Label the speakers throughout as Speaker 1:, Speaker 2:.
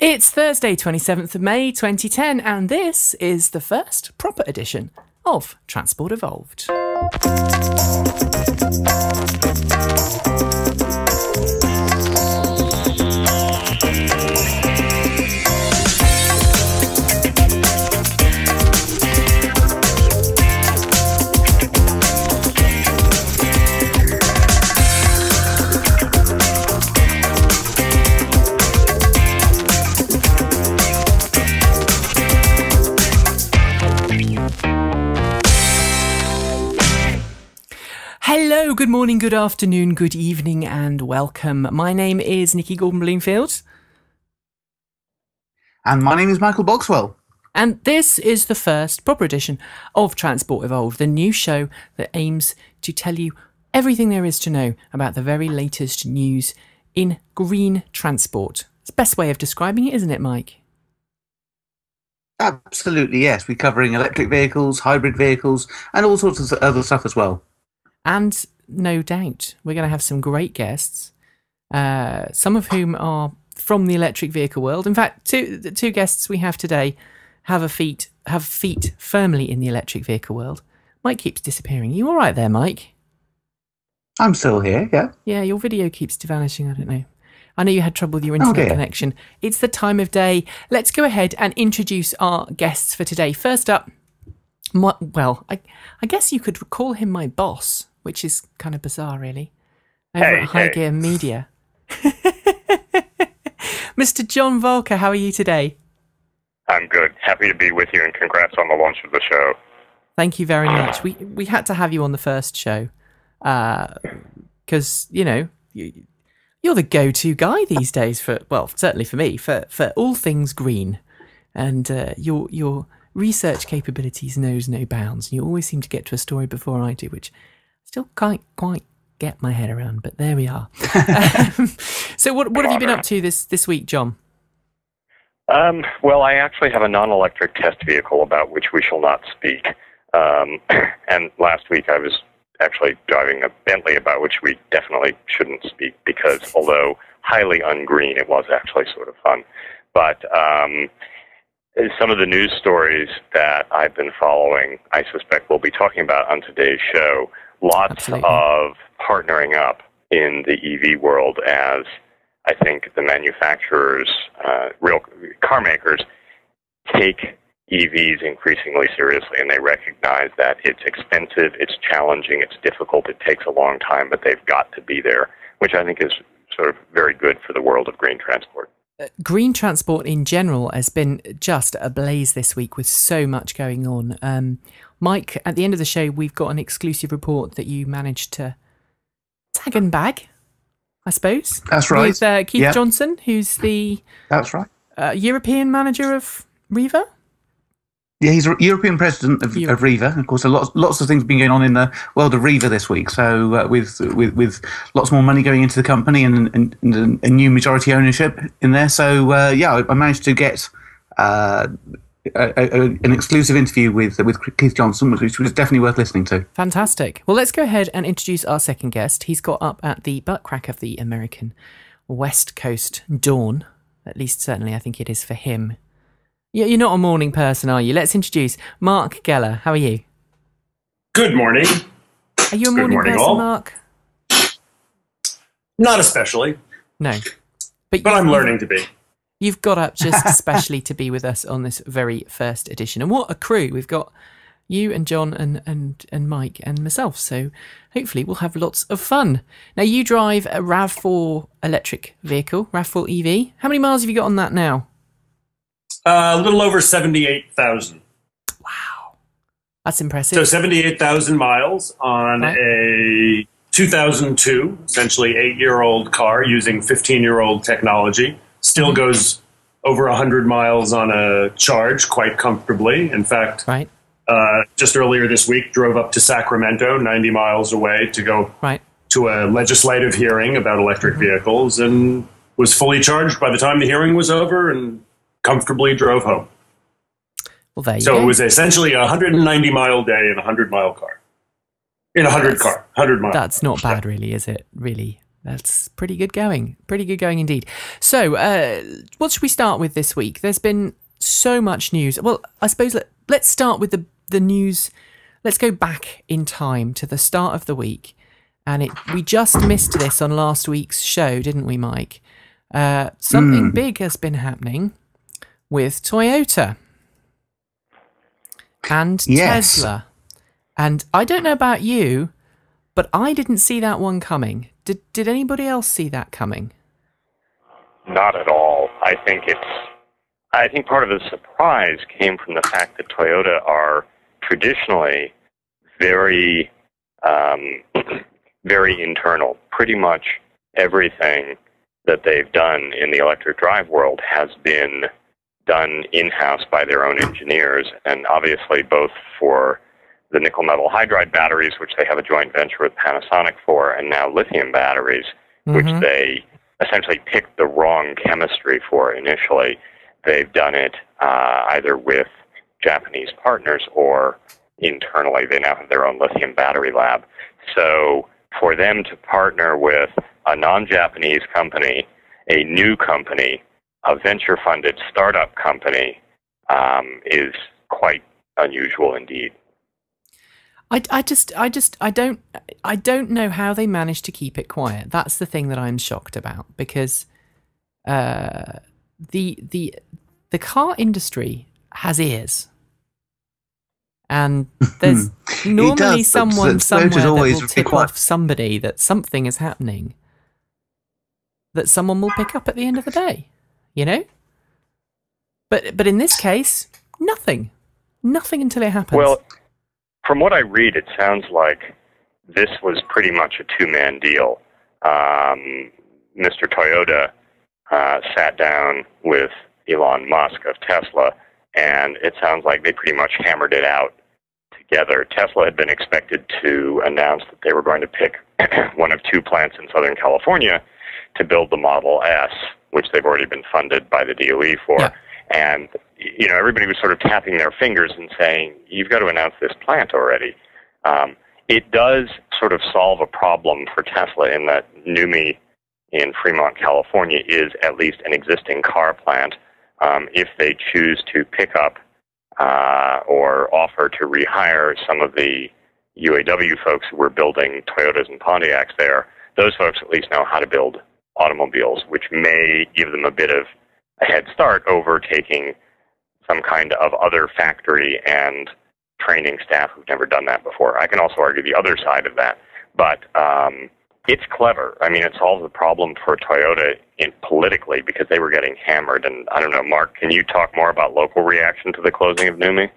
Speaker 1: It's Thursday, 27th of May 2010, and this is the first proper edition of Transport Evolved. Good morning, good afternoon, good evening, and welcome. My name is Nikki Gordon Bloomfield,
Speaker 2: And my name is Michael Boxwell.
Speaker 1: and this is the first proper edition of Transport Evolved, the new show that aims to tell you everything there is to know about the very latest news in green transport. It's the best way of describing it, isn't it, Mike?
Speaker 2: Absolutely, yes. We're covering electric vehicles, hybrid vehicles, and all sorts of other stuff as well.
Speaker 1: And no doubt, we're going to have some great guests, uh, some of whom are from the electric vehicle world. In fact, two the two guests we have today have a feet have feet firmly in the electric vehicle world. Mike keeps disappearing. you all right there, Mike?
Speaker 2: I'm still here, yeah.
Speaker 1: Yeah, your video keeps vanishing. I don't know. I know you had trouble with your internet
Speaker 2: dear.
Speaker 1: connection. It's the time of day. Let's go ahead and introduce our guests for today. First up, my, well, I, I guess you could call him my boss, which is kind of bizarre, really. Over
Speaker 3: Hey,
Speaker 1: at High
Speaker 3: hey.
Speaker 1: Gear Media. Mr. John Voelcker, how are you today?
Speaker 3: I'm good. Happy to be with you, and congrats on the launch of the show.
Speaker 1: Thank you very much. We we had to have you on the first show because you know you, you're the go-to guy these days for well, certainly for me for for all things green, and uh, your your research capabilities knows no bounds. You always seem to get to a story before I do, which still can't quite get my head around. But there we are. Um, so what what have you been up to this this week, John?
Speaker 3: Um, well, I actually have a non-electric test vehicle about which we shall not speak. Um, and last week I was actually driving a Bentley about which we definitely shouldn't speak because although highly ungreen, it was actually sort of fun. But um, some of the news stories that I've been following, I suspect we'll be talking about on today's show. Lots
Speaker 1: Absolutely.
Speaker 3: of partnering up in the EV world as I think the manufacturers, uh, real car makers, take EVs increasingly seriously, and they recognize that it's expensive, it's challenging, it's difficult, it takes a long time, but they've got to be there, which I think is sort of very good for the world of green transport.
Speaker 1: Green transport in general has been just ablaze this week with so much going on. Um, Mike, at the end of the show, we've got an exclusive report that you managed to tag and bag, I suppose.
Speaker 2: That's right.
Speaker 1: With uh, Keith. Johnson, who's the
Speaker 2: That's right.
Speaker 1: uh, European manager of REVA.
Speaker 2: Yeah, he's a European president of,
Speaker 1: Europe.
Speaker 2: of REVA. Of course, a lot, lots of things have been going on in the world of REVA this week. So, uh, with, with with lots more money going into the company and, and, and a new majority ownership in there. So, uh, yeah, I, I managed to get uh, a, a, an exclusive interview with with Keith Johnson, which was definitely worth listening to.
Speaker 1: Fantastic. Well, let's go ahead and introduce our second guest. He's got up at the butt crack of the American West Coast dawn. At least, certainly, I think it is for him. Yeah, You're not a morning person, are you? Let's introduce Marc Geller. How are you?
Speaker 4: Good morning.
Speaker 1: Are you a morning,
Speaker 4: morning,
Speaker 1: person,
Speaker 4: all.
Speaker 1: Marc?
Speaker 4: Not especially,
Speaker 1: No. But,
Speaker 4: but
Speaker 1: you-
Speaker 4: I'm learning to be.
Speaker 1: You've got up just especially to be with us on this very first edition. And what a crew. We've got you and John and, and, and Mike and myself. So hopefully we'll have lots of fun. Now, you drive a RAV4 electric vehicle, RAV4 EV. How many miles have you got on that now?
Speaker 4: Uh, a little over 78,000. Wow.
Speaker 1: That's impressive.
Speaker 4: So 78,000 miles on
Speaker 1: Right.
Speaker 4: a 2002, essentially eight year old car using 15 year old technology. Still
Speaker 1: Mm-hmm.
Speaker 4: goes over 100 miles on a charge quite comfortably. In fact,
Speaker 1: right,
Speaker 4: uh, just earlier this week, drove up to Sacramento, 90 miles away, to go
Speaker 1: right.
Speaker 4: to a legislative hearing about electric vehicles and was fully charged by the time the hearing was over and comfortably drove home.
Speaker 1: Well, there you
Speaker 4: So
Speaker 1: go.
Speaker 4: it was essentially a 190 mile day in a 100 mile car. In a 100
Speaker 1: That's-
Speaker 4: car, 100 miles.
Speaker 1: That's not bad, really, is it? Really. That's pretty good going. Pretty good going indeed. So, uh, what should we start with this week? There's been so much news. Well, I suppose let, let's start with the, the news. Let's go back in time to the start of the week. And it, we just missed this on last week's show, didn't we, Mike? Uh, something big has been happening with Toyota and
Speaker 2: Yes.
Speaker 1: Tesla. And I don't know about you, but I didn't see that one coming. Did did anybody else see that coming?
Speaker 3: Not at all. I think it's. I think part of the surprise came from the fact that Toyota are traditionally very, um, very internal. Pretty much everything that they've done in the electric drive world has been done in-house by their own engineers, and obviously both for the nickel metal hydride batteries, which they have a joint venture with Panasonic for, and now lithium batteries, which
Speaker 1: Mhm.
Speaker 3: they essentially picked the wrong chemistry for initially. They've done it uh, either with Japanese partners or internally. They now have their own lithium battery lab. So for them to partner with a non Japanese company, a new company, a venture funded startup company, um, is quite unusual indeed.
Speaker 1: I, I just I just I don't I don't know how they managed to keep it quiet. That's the thing that I'm shocked about because uh, the the the car industry has ears, and there's normally
Speaker 2: does, but
Speaker 1: someone
Speaker 2: Toyota's
Speaker 1: somewhere that will tip
Speaker 2: quite-
Speaker 1: off somebody that something is happening. That someone will pick up at the end of the day, you know. But but in this case, nothing, nothing until it happens.
Speaker 3: Well, from what I read, it sounds like this was pretty much a two-man deal. Um, Mr. Toyoda uh, sat down with Elon Musk of Tesla, and it sounds like they pretty much hammered it out together. Tesla had been expected to announce that they were going to pick one of two plants in Southern California to build the Model S, which they've already been funded by the DOE for.
Speaker 1: Yeah.
Speaker 3: And you know, everybody was sort of tapping their fingers and saying, "You've got to announce this plant already." Um, it does sort of solve a problem for Tesla in that NUMMI in Fremont, California, is at least an existing car plant. Um, if they choose to pick up uh, or offer to rehire some of the UAW folks who were building Toyotas and Pontiacs there, those folks at least know how to build automobiles, which may give them a bit of a head start over taking some kind of other factory and training staff who've never done that before. I can also argue the other side of that, but um, it's clever. I mean, it solves the problem for Toyota in, politically because they were getting hammered. And I don't know, Marc, can you talk more about local reaction to the closing of NUMMI?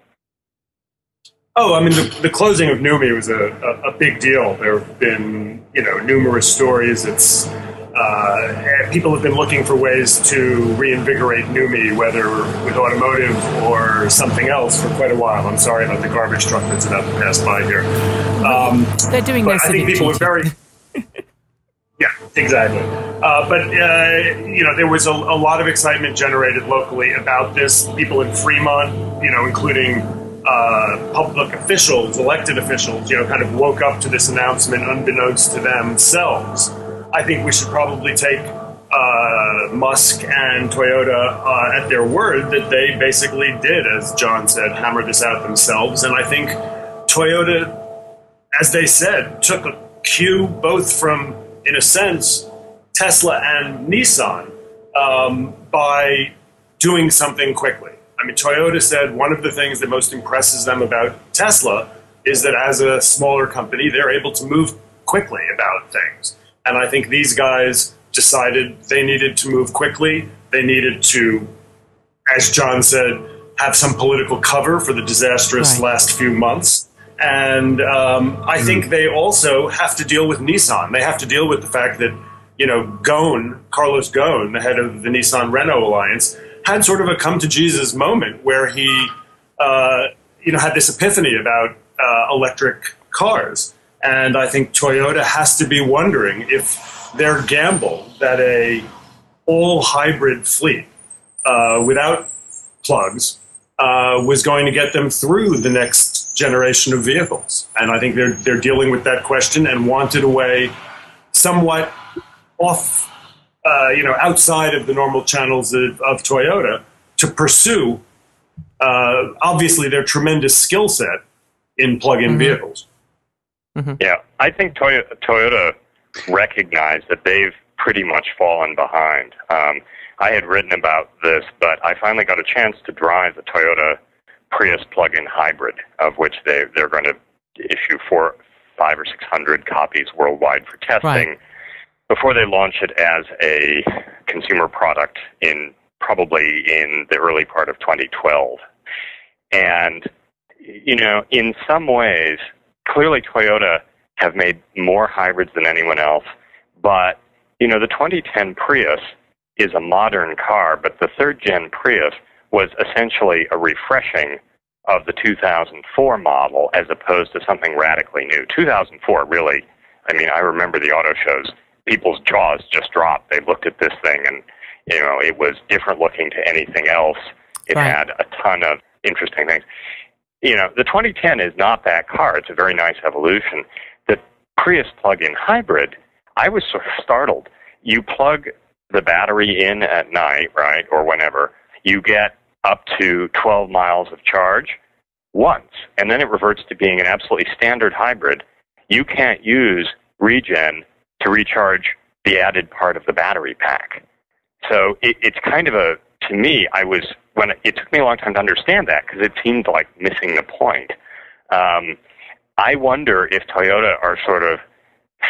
Speaker 4: Oh, I mean, the, the closing of NUMMI was a, a, a big deal. There have been, you know, numerous stories. It's uh, people have been looking for ways to reinvigorate NUMMI, whether with automotive or something else, for quite a while. I'm sorry about the garbage truck that's about to pass by here. Um,
Speaker 1: they're doing
Speaker 4: but I think people were very. yeah, exactly. Uh, but uh, you know, there was a, a lot of excitement generated locally about this. People in Fremont, you know, including uh, public officials, elected officials, you know, kind of woke up to this announcement unbeknownst to themselves. I think we should probably take uh, Musk and Toyota uh, at their word that they basically did, as John said, hammer this out themselves. And I think Toyota as they said, took a cue both from, in a sense, Tesla and Nissan um, by doing something quickly. I mean, Toyota said one of the things that most impresses them about Tesla is that as a smaller company, they're able to move quickly about things. And I think these guys decided they needed to move quickly. They needed to, as John said, have some political cover for the disastrous
Speaker 1: Right.
Speaker 4: last few months. And um, I think they also have to deal with Nissan. They have to deal with the fact that, you know, Ghosn, Carlos Ghosn, the head of the Nissan Renault alliance, had sort of a come to Jesus moment where he, uh, you know, had this epiphany about uh, electric cars. And I think Toyota has to be wondering if their gamble that a all hybrid fleet uh, without plugs uh, was going to get them through the next generation of vehicles. And I think they're they're dealing with that question and wanted a way, somewhat off, uh, you know, outside of the normal channels of, of Toyota to pursue, uh, obviously, their tremendous skill set in plug-in
Speaker 1: Mm-hmm.
Speaker 4: vehicles.
Speaker 3: Yeah, I think Toyota, Toyota recognized that they've pretty much fallen behind. Um, I had written about this, but I finally got a chance to drive the Toyota Prius plug-in hybrid, of which they they're going to issue four, five or six hundred copies worldwide for testing
Speaker 1: Right.
Speaker 3: before they launch it as a consumer product in probably in the early part of 2012. And you know, in some ways, clearly Toyota have made more hybrids than anyone else. But, you know, the 2010 Prius is a modern car, but the third gen Prius was essentially a refreshing of the 2004 model as opposed to something radically new. 2004 really, I mean, I remember the auto shows, people's jaws just dropped. They looked at this thing and, you know, it was different looking to anything else. It
Speaker 1: Right.
Speaker 3: had a ton of interesting things you know, the 2010 is not that car. It's a very nice evolution. The Prius plug-in hybrid, I was sort of startled. You plug the battery in at night, right, or whenever. You get up to 12 miles of charge once, and then it reverts to being an absolutely standard hybrid. You can't use regen to recharge the added part of the battery pack. So it, it's kind of a, to me, I was, when it, it took me a long time to understand that because it seemed like missing the point. Um, I wonder if Toyota are sort of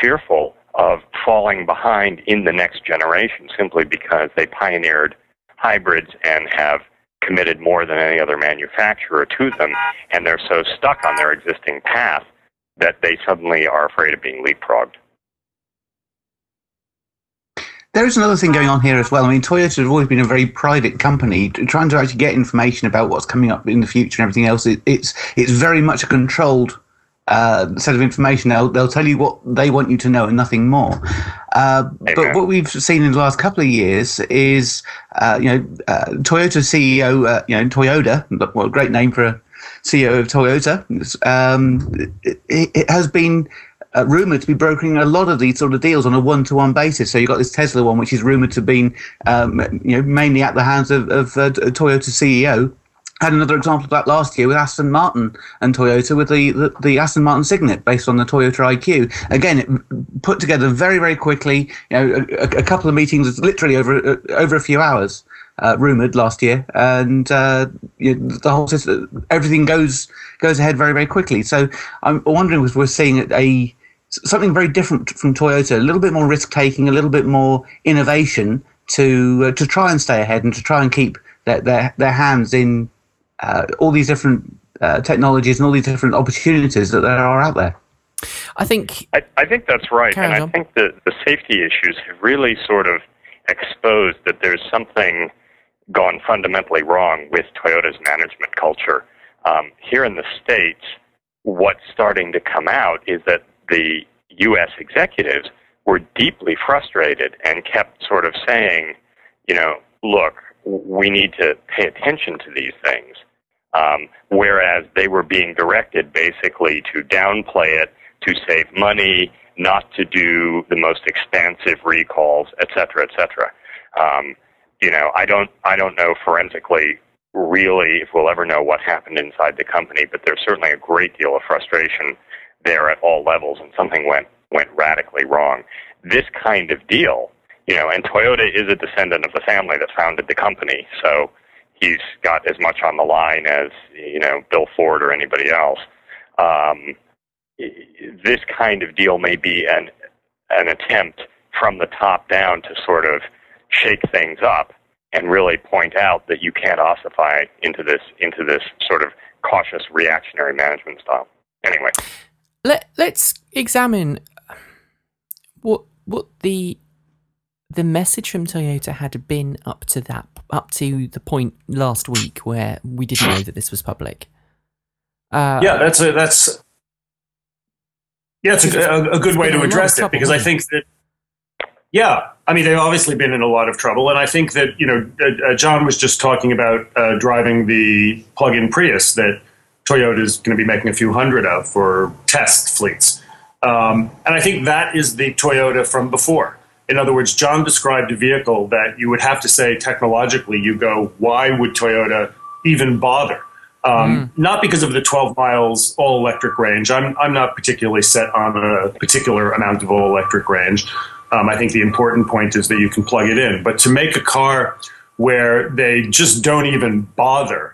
Speaker 3: fearful of falling behind in the next generation simply because they pioneered hybrids and have committed more than any other manufacturer to them, and they're so stuck on their existing path that they suddenly are afraid of being leapfrogged.
Speaker 2: There is another thing going on here as well. I mean, Toyota has always been a very private company. Trying to actually get information about what's coming up in the future and everything else, it, it's it's very much a controlled uh, set of information. They'll they'll tell you what they want you to know and nothing more. Uh, but what we've seen in the last couple of years is, uh, you know, uh, Toyota CEO, uh, you know, Toyoda, what a great name for a CEO of Toyota, um, it, it has been uh, rumored to be brokering a lot of these sort of deals on a one-to-one basis. So you've got this Tesla one, which is rumored to have been, um, you know, mainly at the hands of, of uh, Toyota CEO. Had another example of that last year with Aston Martin and Toyota with the, the, the Aston Martin Cygnet based on the Toyota IQ. Again, it put together very, very quickly. You know, a, a couple of meetings, literally over over a few hours. Uh, rumored last year, and uh, you know, the whole system, everything goes goes ahead very, very quickly. So I'm wondering if we're seeing a something very different from Toyota, a little bit more risk taking, a little bit more innovation to uh, to try and stay ahead and to try and keep their their, their hands in uh, all these different uh, technologies and all these different opportunities that there are out there.
Speaker 1: I think
Speaker 3: I, I think that's right, and
Speaker 1: on.
Speaker 3: I think that the safety issues have really sort of exposed that there's something gone fundamentally wrong with Toyota's management culture. Um, here in the states, what's starting to come out is that the U.S. executives were deeply frustrated and kept sort of saying, you know, look, we need to pay attention to these things. Um, whereas they were being directed basically to downplay it, to save money, not to do the most expansive recalls, et cetera, et cetera. Um, you know, I don't, I don't know forensically really if we'll ever know what happened inside the company, but there's certainly a great deal of frustration there at all levels, and something went went radically wrong. This kind of deal, you know, and Toyoda is a descendant of the family that founded the company, so he's got as much on the line as you know Bill Ford or anybody else. Um, this kind of deal may be an an attempt from the top down to sort of shake things up and really point out that you can't ossify into this into this sort of cautious reactionary management style. Anyway,
Speaker 1: let let's examine what what the the message from Toyota had been up to that up to the point last week where we didn't know that this was public. Uh,
Speaker 4: yeah, that's a that's yeah, it's a, a, a good way
Speaker 1: Been in a
Speaker 4: to address it
Speaker 1: trouble,
Speaker 4: because I think that yeah, I mean they've obviously been in a lot of trouble, and I think that you know uh, uh, John was just talking about uh, driving the plug-in Prius that Toyota is going to be making a few hundred of for test fleets, um, and I think that is the Toyota from before. In other words, John described a vehicle that you would have to say technologically, you go, why would Toyota even bother? Um, mm. Not because of the 12 miles all electric range. I'm, I'm not particularly set on a particular amount of all electric range. Um, I think the important point is that you can plug it in. But to make a car where they just don't even bother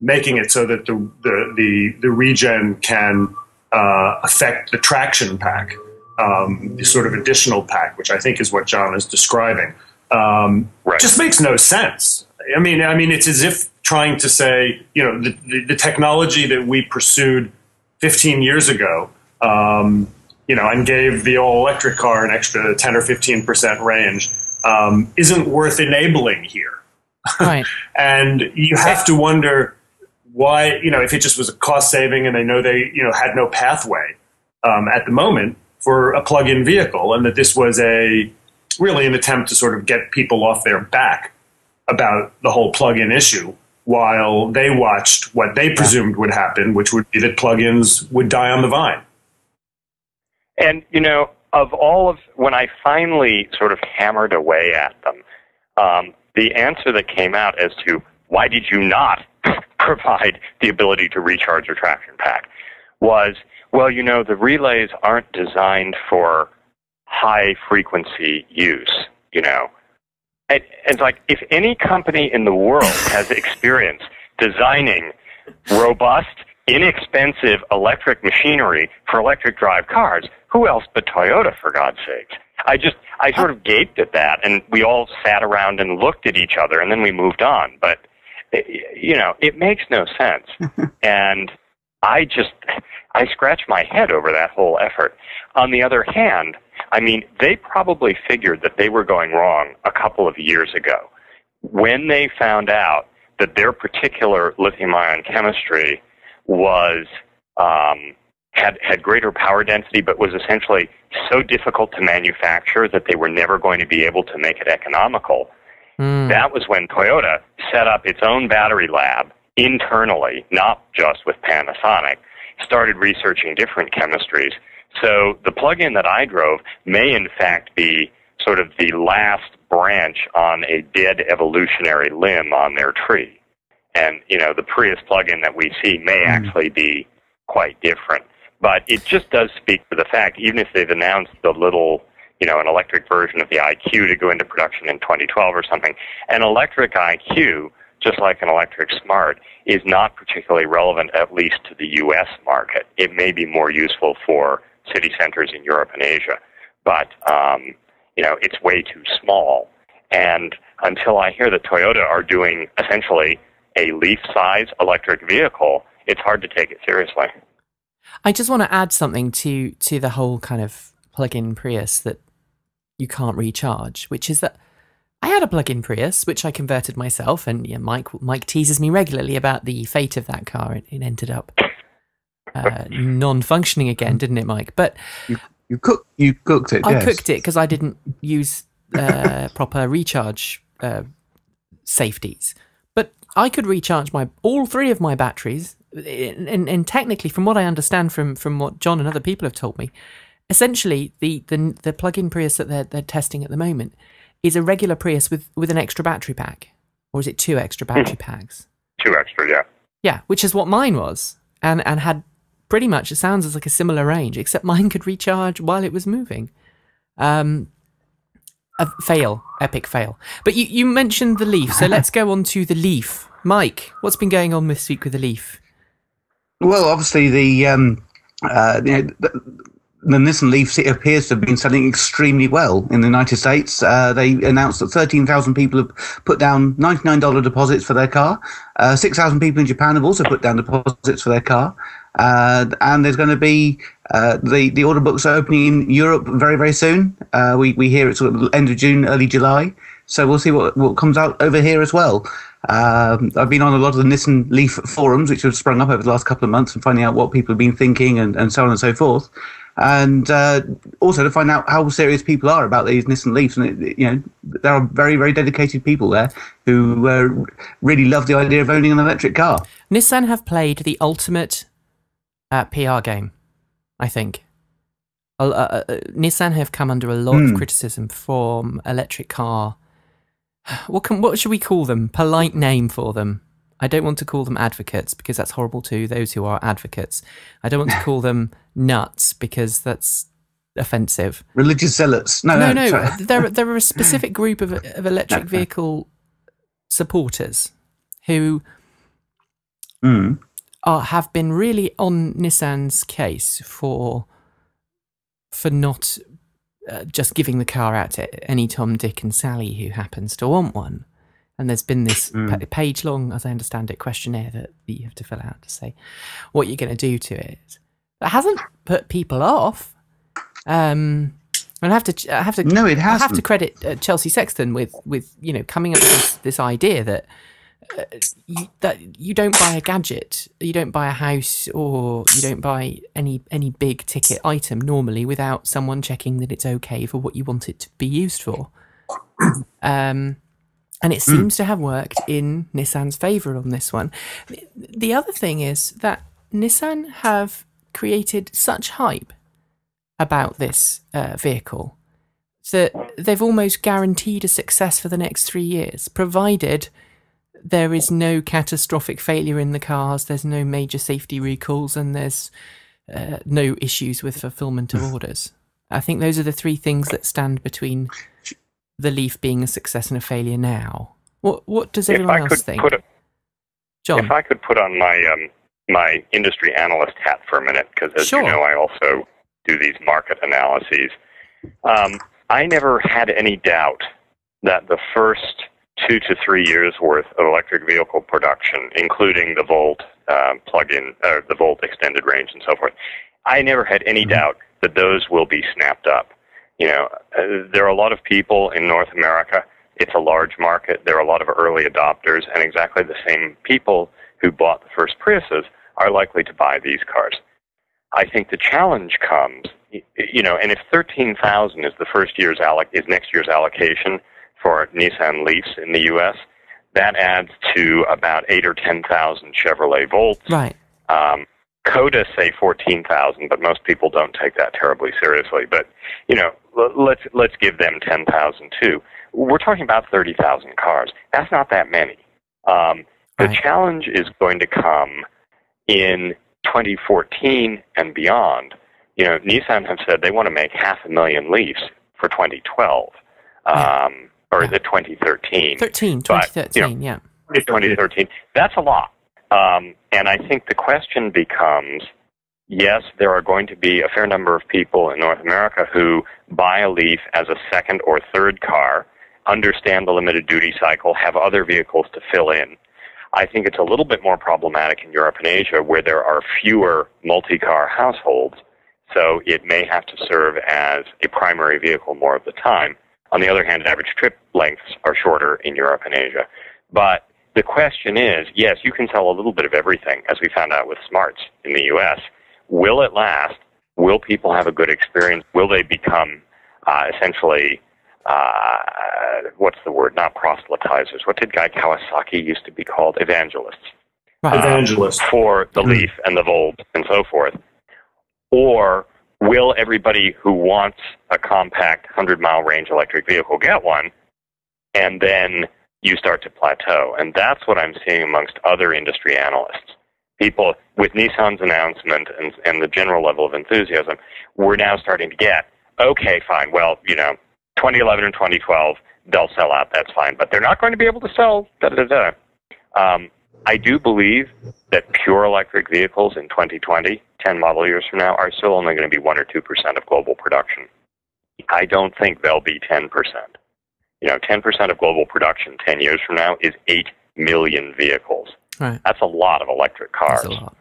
Speaker 4: making it so that the, the, the, the regen can uh, affect the traction pack, um, the sort of additional pack, which I think is what John is describing, um, right. just makes no sense. I mean, I mean, it's as if trying to say, you know, the, the, the technology that we pursued 15 years ago, um, you know, and gave the all electric car an extra 10 or 15 percent range, um, isn't worth enabling here.
Speaker 1: Right.
Speaker 4: and you have to wonder why, you know, if it just was a cost saving and they know they, you know, had no pathway um, at the moment for a plug-in vehicle, and that this was a really an attempt to sort of get people off their back about the whole plug-in issue while they watched what they presumed would happen, which would be that plugins would die on the vine.
Speaker 3: And, you know, of all of, when I finally sort of hammered away at them, um, the answer that came out as to why did you not provide the ability to recharge your traction pack was, well, you know, the relays aren't designed for high frequency use, you know. And, it's like if any company in the world has experience designing robust, inexpensive electric machinery for electric drive cars, who else but Toyota, for God's sakes? I just, I sort of gaped at that, and we all sat around and looked at each other, and then we moved on. But, you know, it makes no sense. and I just, I scratch my head over that whole effort. On the other hand, I mean, they probably figured that they were going wrong a couple of years ago when they found out that their particular lithium ion chemistry was um, had had greater power density, but was essentially so difficult to manufacture that they were never going to be able to make it economical. Mm. That was when Toyota set up its own battery lab internally, not just with Panasonic, started researching different chemistries so the plug-in that I drove may in fact be sort of the last branch on a dead evolutionary limb on their tree. And, you know, the Prius plug-in that we see may mm. actually be quite different. But it just does speak to the fact, even if they've announced the little, you know, an electric version of the IQ to go into production in 2012 or something, an electric IQ, just like an electric smart, is not particularly relevant, at least to the U.S. market. It may be more useful for city centers in Europe and Asia. But, um, you know, it's way too small. And until I hear that Toyota are doing essentially a leaf size electric vehicle, it's hard to take it seriously.
Speaker 1: I just want to add something to to the whole kind of plug-in Prius that you can't recharge, which is that I had a plug-in Prius which I converted myself, and yeah, Mike Mike teases me regularly about the fate of that car. It, it ended up uh, non-functioning again, didn't it, Mike? But
Speaker 2: you, you cooked you cooked it.
Speaker 1: I
Speaker 2: yes.
Speaker 1: cooked it because I didn't use uh, proper recharge uh, safeties. But I could recharge my all three of my batteries, and, and, and, technically, from what I understand from from what John and other people have told me, essentially the the, the plug-in Prius that they're they're testing at the moment is a regular Prius with with an extra battery pack, or is it two extra battery packs?
Speaker 3: Two extra, yeah.
Speaker 1: Yeah, which is what mine was, and and had pretty much it sounds as like a similar range, except mine could recharge while it was moving. Um, a fail, epic fail. But you, you mentioned the Leaf, so let's go on to the Leaf. Mike, what's been going on this week with the Leaf?
Speaker 2: Well, obviously the um, uh, you know, the, the Nissan Leaf appears to have been selling extremely well in the United States. Uh, they announced that 13,000 people have put down $99 deposits for their car. Uh, 6,000 people in Japan have also put down deposits for their car. Uh, and there's going to be uh, the the order books are opening in Europe very very soon. Uh, we we hear it's sort of end of June, early July. So we'll see what what comes out over here as well. Um, I've been on a lot of the Nissan Leaf forums, which have sprung up over the last couple of months, and finding out what people have been thinking and, and so on and so forth. And uh, also to find out how serious people are about these Nissan Leafs, and it, you know there are very very dedicated people there who uh, really love the idea of owning an electric car.
Speaker 1: Nissan have played the ultimate uh, PR game, I think. Nissan have come under a lot
Speaker 2: Hmm.
Speaker 1: of criticism from electric car. What can what should we call them? Polite name for them. I don't want to call them advocates because that's horrible to those who are advocates. I don't want to call them nuts because that's offensive.
Speaker 2: Religious zealots. No,
Speaker 1: No,
Speaker 2: no,
Speaker 1: no, there there are a specific group of of electric
Speaker 2: No.
Speaker 1: vehicle supporters who
Speaker 2: Mm.
Speaker 1: are have been really on Nissan's case for for not uh, just giving the car out to any Tom, Dick, and Sally who happens to want one. And there's been this
Speaker 2: Mm.
Speaker 1: pa- page long, as I understand it, questionnaire that, that you have to fill out to say what you're going to do to it. That hasn't put people off. Um, and I have to, I have to,
Speaker 2: No, it has.
Speaker 1: I have to credit uh, Chelsea Sexton with, with you know, coming up with this, this idea that uh, you, that you don't buy a gadget, you don't buy a house, or you don't buy any any big ticket item normally without someone checking that it's okay for what you want it to be used for. Um, and it seems to have worked in Nissan's favour on this one. The other thing is that Nissan have created such hype about this uh, vehicle that they've almost guaranteed a success for the next three years, provided there is no catastrophic failure in the cars, there's no major safety recalls, and there's uh, no issues with fulfillment of orders. I think those are the three things that stand between the Leaf being a success and a failure now. What what does everyone else
Speaker 3: could
Speaker 1: think?
Speaker 3: a,
Speaker 1: John,
Speaker 3: if I could put on my um, my industry analyst hat for a minute, because as
Speaker 1: Sure.
Speaker 3: you know, I also do these market analyses. Um, I never had any doubt that the first two to three years worth of electric vehicle production, including the Volt um, plug-in, uh, the Volt extended range, and so forth, I never had any doubt that those will be snapped up. You know, uh, there are a lot of people in North America. It's a large market. There are a lot of early adopters, and exactly the same people who bought the first Priuses are likely to buy these cars. I think the challenge comes, you know, and if 13,000 is the first year's alloc- is next year's allocation for Nissan Leafs in the U.S., that adds to about eight or 10,000 Chevrolet Volts.
Speaker 1: right?
Speaker 3: Um, Coda say 14,000, but most people don't take that terribly seriously. But you know, l- let's let's give them 10,000 too. We're talking about 30,000 cars. That's not that many. Um, the
Speaker 1: Right.
Speaker 3: challenge is going to come in 2014 and beyond. You know, Nissan have said they want to make half a million Leafs for 2012 um, or
Speaker 1: Yeah.
Speaker 3: the 2013.
Speaker 1: 13,
Speaker 3: But, you
Speaker 1: 2013, yeah.
Speaker 3: 2013. That's a lot. Um, and I think the question becomes yes, there are going to be a fair number of people in North America who buy a Leaf as a second or third car, understand the limited duty cycle, have other vehicles to fill in. I think it's a little bit more problematic in Europe and Asia where there are fewer multi car households, so it may have to serve as a primary vehicle more of the time. On the other hand, average trip lengths are shorter in Europe and Asia. But the question is yes, you can sell a little bit of everything, as we found out with smarts in the U.S. Will it last? Will people have a good experience? Will they become uh, essentially, uh, what's the word? Not proselytizers. What did Guy Kawasaki used to be called? Evangelists
Speaker 1: Right.
Speaker 4: Evangelist.
Speaker 3: for the
Speaker 2: Mm.
Speaker 3: Leaf and the Volt and so forth? Or will everybody who wants a compact 100 mile range electric vehicle get one? And then you start to plateau. And that's what I'm seeing amongst other industry analysts. People with Nissan's announcement and, and the general level of enthusiasm, we're now starting to get, okay, fine, well, you know, 2011 and 2012, they'll sell out, that's fine. But they're not going to be able to sell, da da da. Um, I do believe that pure electric vehicles in 2020, 10 model years from now, are still only going to be 1 or 2% of global production. I don't think they'll be 10%. You know, 10% of global production 10 years from now is 8 million vehicles.
Speaker 1: Right.
Speaker 3: That's a lot of electric cars.
Speaker 1: It's a lot.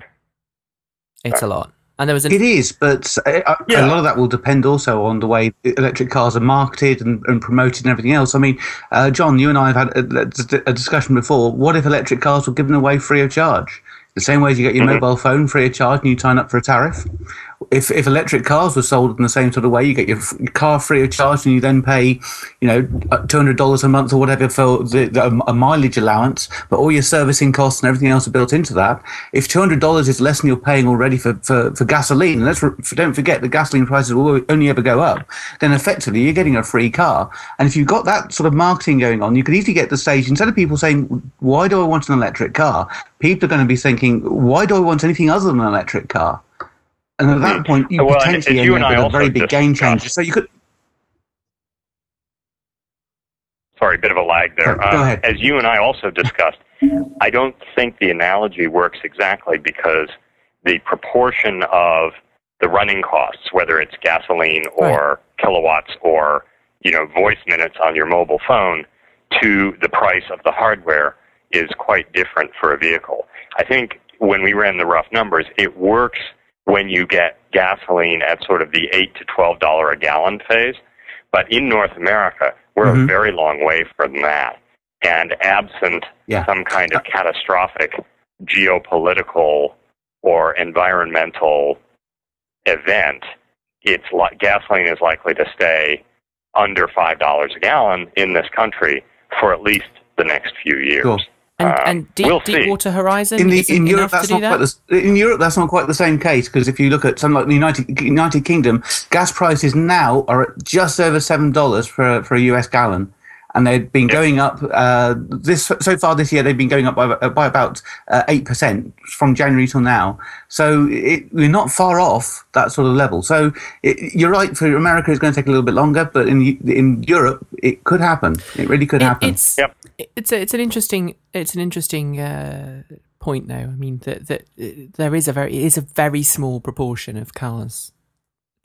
Speaker 1: It's a lot. And there was an
Speaker 2: It is, but uh, uh,
Speaker 4: Yeah.
Speaker 2: a lot of that will depend also on the way electric cars are marketed and, and promoted and everything else. I mean, uh, John, you and I have had a, a discussion before. What if electric cars were given away free of charge? The same way as you get your
Speaker 3: Mhm.
Speaker 2: mobile phone free of charge and you sign up for a tariff. If, if electric cars were sold in the same sort of way, you get your, your car free of charge, and you then pay, you know, uh, hundred dollars a month or whatever for the, the, um, a mileage allowance, but all your servicing costs and everything else are built into that. If two hundred dollars is less than you're paying already for, for, for gasoline, and let's don't forget the gasoline prices will only ever go up, then effectively you're getting a free car. And if you've got that sort of marketing going on, you could easily get the stage instead of people saying, "Why do I want an electric car?" People are going to be thinking, "Why do I want anything other than an electric car?" And at that point, you well, potentially end up with a very big game changer. So you could.
Speaker 3: Sorry, a bit of a lag there.
Speaker 2: Go um, ahead.
Speaker 3: As you and I also discussed, I don't think the analogy works exactly because the proportion of the running costs, whether it's gasoline or right. kilowatts or you know voice minutes on your mobile phone, to the price of the hardware is quite different for a vehicle. I think when we ran the rough numbers, it works when you get gasoline at sort of the eight to twelve dollar a gallon phase. But in North America, we're mm-hmm. a very long way from that. And absent yeah. some kind of catastrophic geopolitical or environmental event, it's like gasoline is likely to stay under five dollars a gallon in this country for at least the next few years.
Speaker 1: Cool. And, uh, and deep, we'll Deepwater Horizon
Speaker 2: in, the, in Europe that's not that? quite the, in Europe that's not quite the same case because if you look at something like the United United Kingdom, gas prices now are at just over seven dollars for for a US gallon and they've been going up uh, this so far this year. They've been going up by, by about uh, eight uh, percent from January till now. So it, we're not far off that sort of level. So it, you're right. For America, it's going to take a little bit longer, but in in Europe, it could happen. It really could happen.
Speaker 1: It's yep. it's a, it's an interesting it's an interesting. Uh, point though i mean that that uh, there is a very it is a very small proportion of cars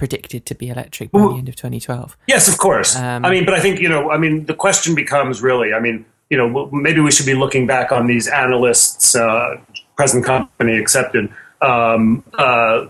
Speaker 1: predicted to be electric by well, the end of 2012.
Speaker 4: Yes, of course. Um, I mean, but I think you know, I mean, the question becomes really, I mean, you know, maybe we should be looking back on these analysts, uh, present company accepted, um, uh,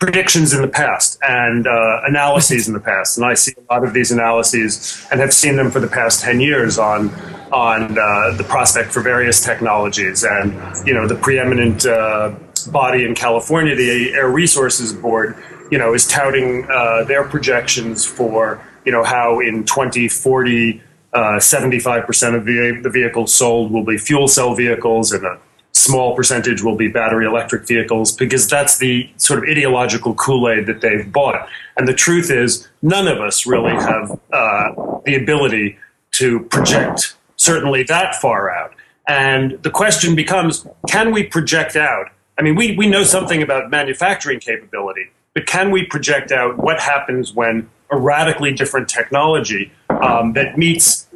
Speaker 4: predictions in the past and uh, analyses in the past. And I see a lot of these analyses and have seen them for the past 10 years on on uh, the prospect for various technologies. And, you know, the preeminent uh, body in California, the Air Resources Board, you know, is touting uh, their projections for, you know, how in 2040, uh, 75% of the, vehicles sold will be fuel cell vehicles and a small percentage will be battery electric vehicles because that's the sort of ideological Kool-Aid that they've bought. And the truth is, none of us really have uh, the ability to project certainly that far out. And the question becomes, can we project out? I mean, we, we know something about manufacturing capability, but can we project out what happens when a radically different technology um, that meets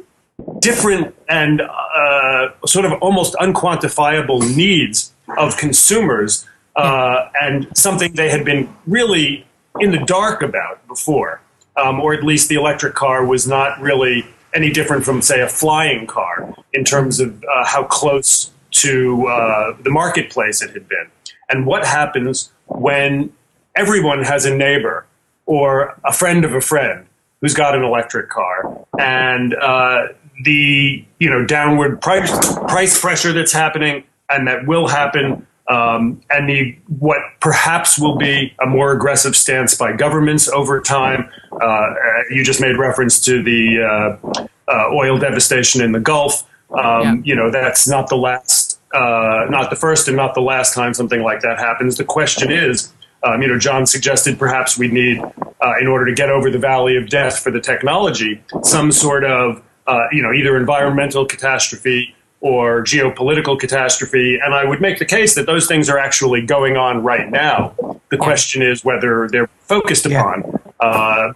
Speaker 4: different and uh, sort of almost unquantifiable needs of consumers uh, and something they had been really in the dark about before, um, or at least the electric car was not really any different from, say, a flying car in terms of uh, how close to uh, the marketplace it had been. And what happens when everyone has a neighbor or a friend of a friend who's got an electric car, and uh, the you know downward price price pressure that's happening and that will happen, um, and the what perhaps will be a more aggressive stance by governments over time. Uh, you just made reference to the uh, uh oil devastation in the Gulf. Um, yeah. You know that's not the last, uh, not the first, and not the last time something like that happens. The question is um, you know, John suggested perhaps we need, uh, in order to get over the valley of death for the technology, some sort of, uh, you know, either environmental catastrophe or geopolitical catastrophe. And I would make the case that those things are actually going on right now. The question is whether they're focused upon. Uh,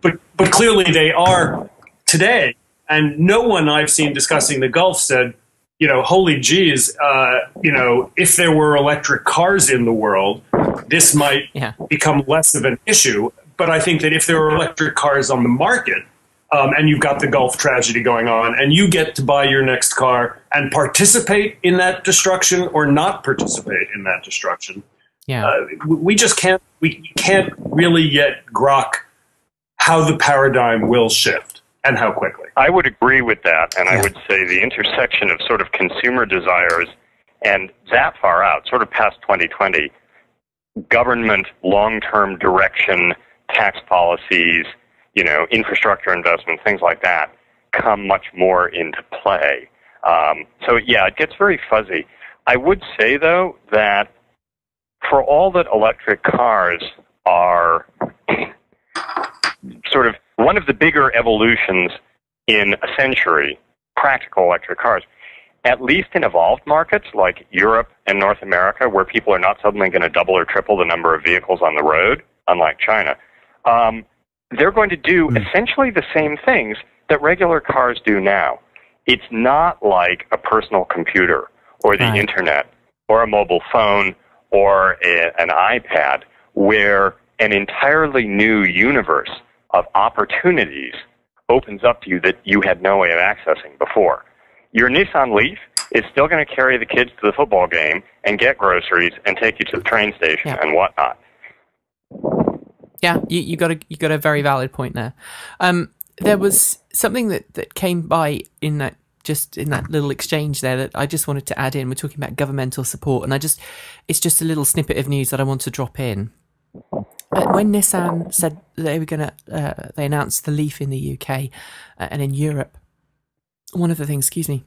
Speaker 4: but but clearly they are today. And no one I've seen discussing the Gulf said, you know, holy geez, uh, you know, if there were electric cars in the world, this might yeah. become less of an issue. But I think that if there are electric cars on the market, um, and you've got the Gulf tragedy going on, and you get to buy your next car and participate in that destruction or not participate in that destruction.
Speaker 1: Yeah, uh,
Speaker 4: we just can't. We can't really yet grok how the paradigm will shift and how quickly.
Speaker 3: I would agree with that, and yeah. I would say the intersection of sort of consumer desires and that far out, sort of past 2020, government long-term direction, tax policies, you know, infrastructure investments, things like that, come much more into play. Um, so yeah, it gets very fuzzy. I would say though that for all that electric cars are sort of one of the bigger evolutions in a century, practical electric cars, at least in evolved markets like Europe and North America, where people are not suddenly going to double or triple the number of vehicles on the road, unlike China, um, they're going to do mm. essentially the same things that regular cars do now. It's not like a personal computer or the right. internet or a mobile phone or a, an iPad where an entirely new universe of opportunities opens up to you that you had no way of accessing before. Your Nissan Leaf is still going to carry the kids to the football game and get groceries and take you to the train station yeah. and whatnot.
Speaker 1: Yeah, you, you got a you got a very valid point there. Um, there was something that, that came by in that just in that little exchange there that I just wanted to add in. We're talking about governmental support, and I just it's just a little snippet of news that I want to drop in. Uh, when Nissan said they were going to, uh, they announced the Leaf in the UK uh, and in Europe. One of the things, excuse me,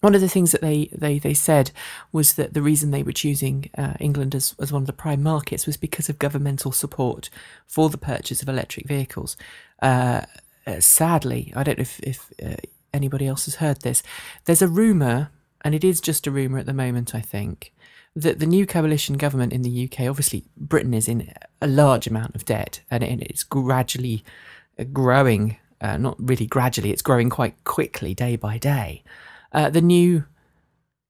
Speaker 1: one of the things that they, they, they said was that the reason they were choosing uh, England as, as one of the prime markets was because of governmental support for the purchase of electric vehicles. Uh, uh, sadly, I don't know if, if uh, anybody else has heard this. There's a rumour, and it is just a rumour at the moment, I think, that the new coalition government in the UK, obviously, Britain is in a large amount of debt and it's gradually uh, growing. Uh, not really gradually, it's growing quite quickly day by day. Uh, the new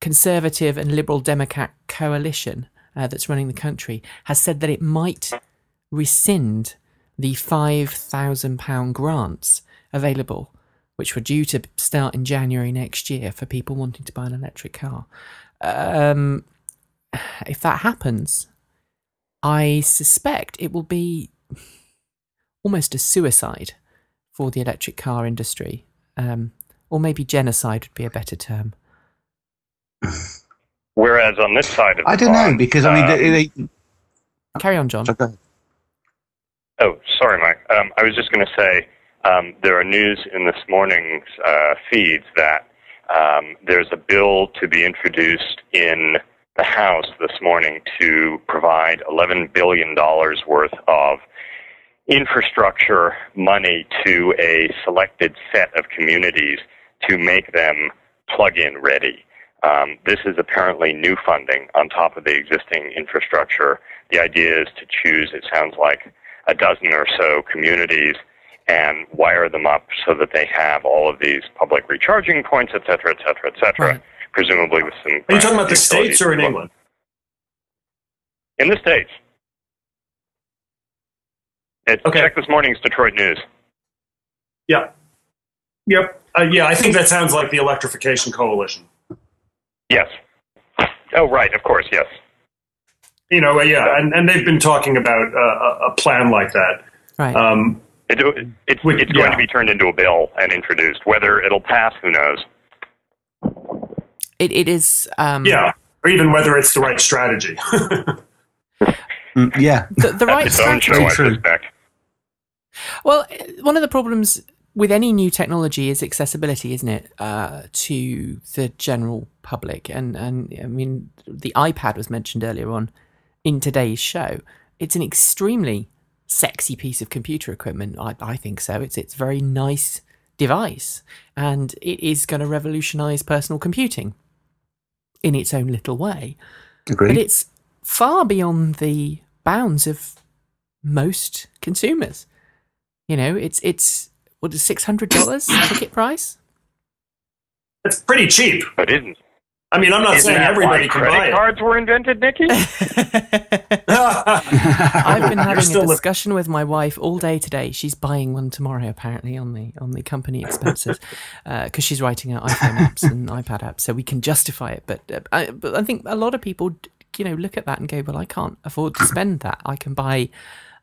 Speaker 1: Conservative and Liberal Democrat coalition uh, that's running the country has said that it might rescind the £5,000 grants available, which were due to start in January next year for people wanting to buy an electric car. Um, if that happens, I suspect it will be almost a suicide for the electric car industry. Um, or maybe genocide would be a better term.
Speaker 3: Whereas on this side of the
Speaker 2: I don't know because I mean um, they, they,
Speaker 1: carry on, John.
Speaker 3: Oh, sorry, Mike. Um, I was just going to say um, there are news in this morning's uh, feeds that um, there's a bill to be introduced in the House this morning to provide $11 billion worth of infrastructure money to a selected set of communities to make them plug-in ready. Um, this is apparently new funding on top of the existing infrastructure. The idea is to choose, it sounds like, a dozen or so communities and wire them up so that they have all of these public recharging points, et cetera, et cetera, et cetera, right. presumably with some.
Speaker 4: Are you talking about the States or in England?
Speaker 3: In the States. It's, okay. Check this morning's Detroit News.
Speaker 4: Yeah. Yep. Uh, yeah, I think that sounds like the Electrification Coalition.
Speaker 3: Yes. Oh, right. Of course. Yes.
Speaker 4: You know, yeah, and, and they've been talking about uh, a plan like that.
Speaker 1: Right.
Speaker 3: Um, it, it's Which, it's going yeah. to be turned into a bill and introduced. Whether it'll pass, who knows?
Speaker 1: It it is. Um,
Speaker 4: yeah, or even whether it's the right strategy.
Speaker 2: mm, yeah,
Speaker 1: the, the right
Speaker 3: strategy. Show, I suspect.
Speaker 1: Well, one of the problems with any new technology is accessibility, isn't it, uh, to the general public? And and I mean, the iPad was mentioned earlier on in today's show. It's an extremely sexy piece of computer equipment. I, I think so. It's it's very nice device, and it is going to revolutionise personal computing in its own little way.
Speaker 2: Agreed.
Speaker 1: But it's far beyond the bounds of most consumers. You know, it's it's what is six hundred dollars ticket price?
Speaker 4: It's pretty cheap.
Speaker 3: It isn't.
Speaker 4: I mean, I'm not Isn't saying everybody can buy
Speaker 3: it. cards were invented, Nikki.
Speaker 1: I've been having a discussion with my wife all day today. She's buying one tomorrow, apparently, on the on the company expenses, because uh, she's writing out iPhone apps and iPad apps, so we can justify it. But, uh, I, but I think a lot of people, you know, look at that and go, "Well, I can't afford to spend that. I can buy."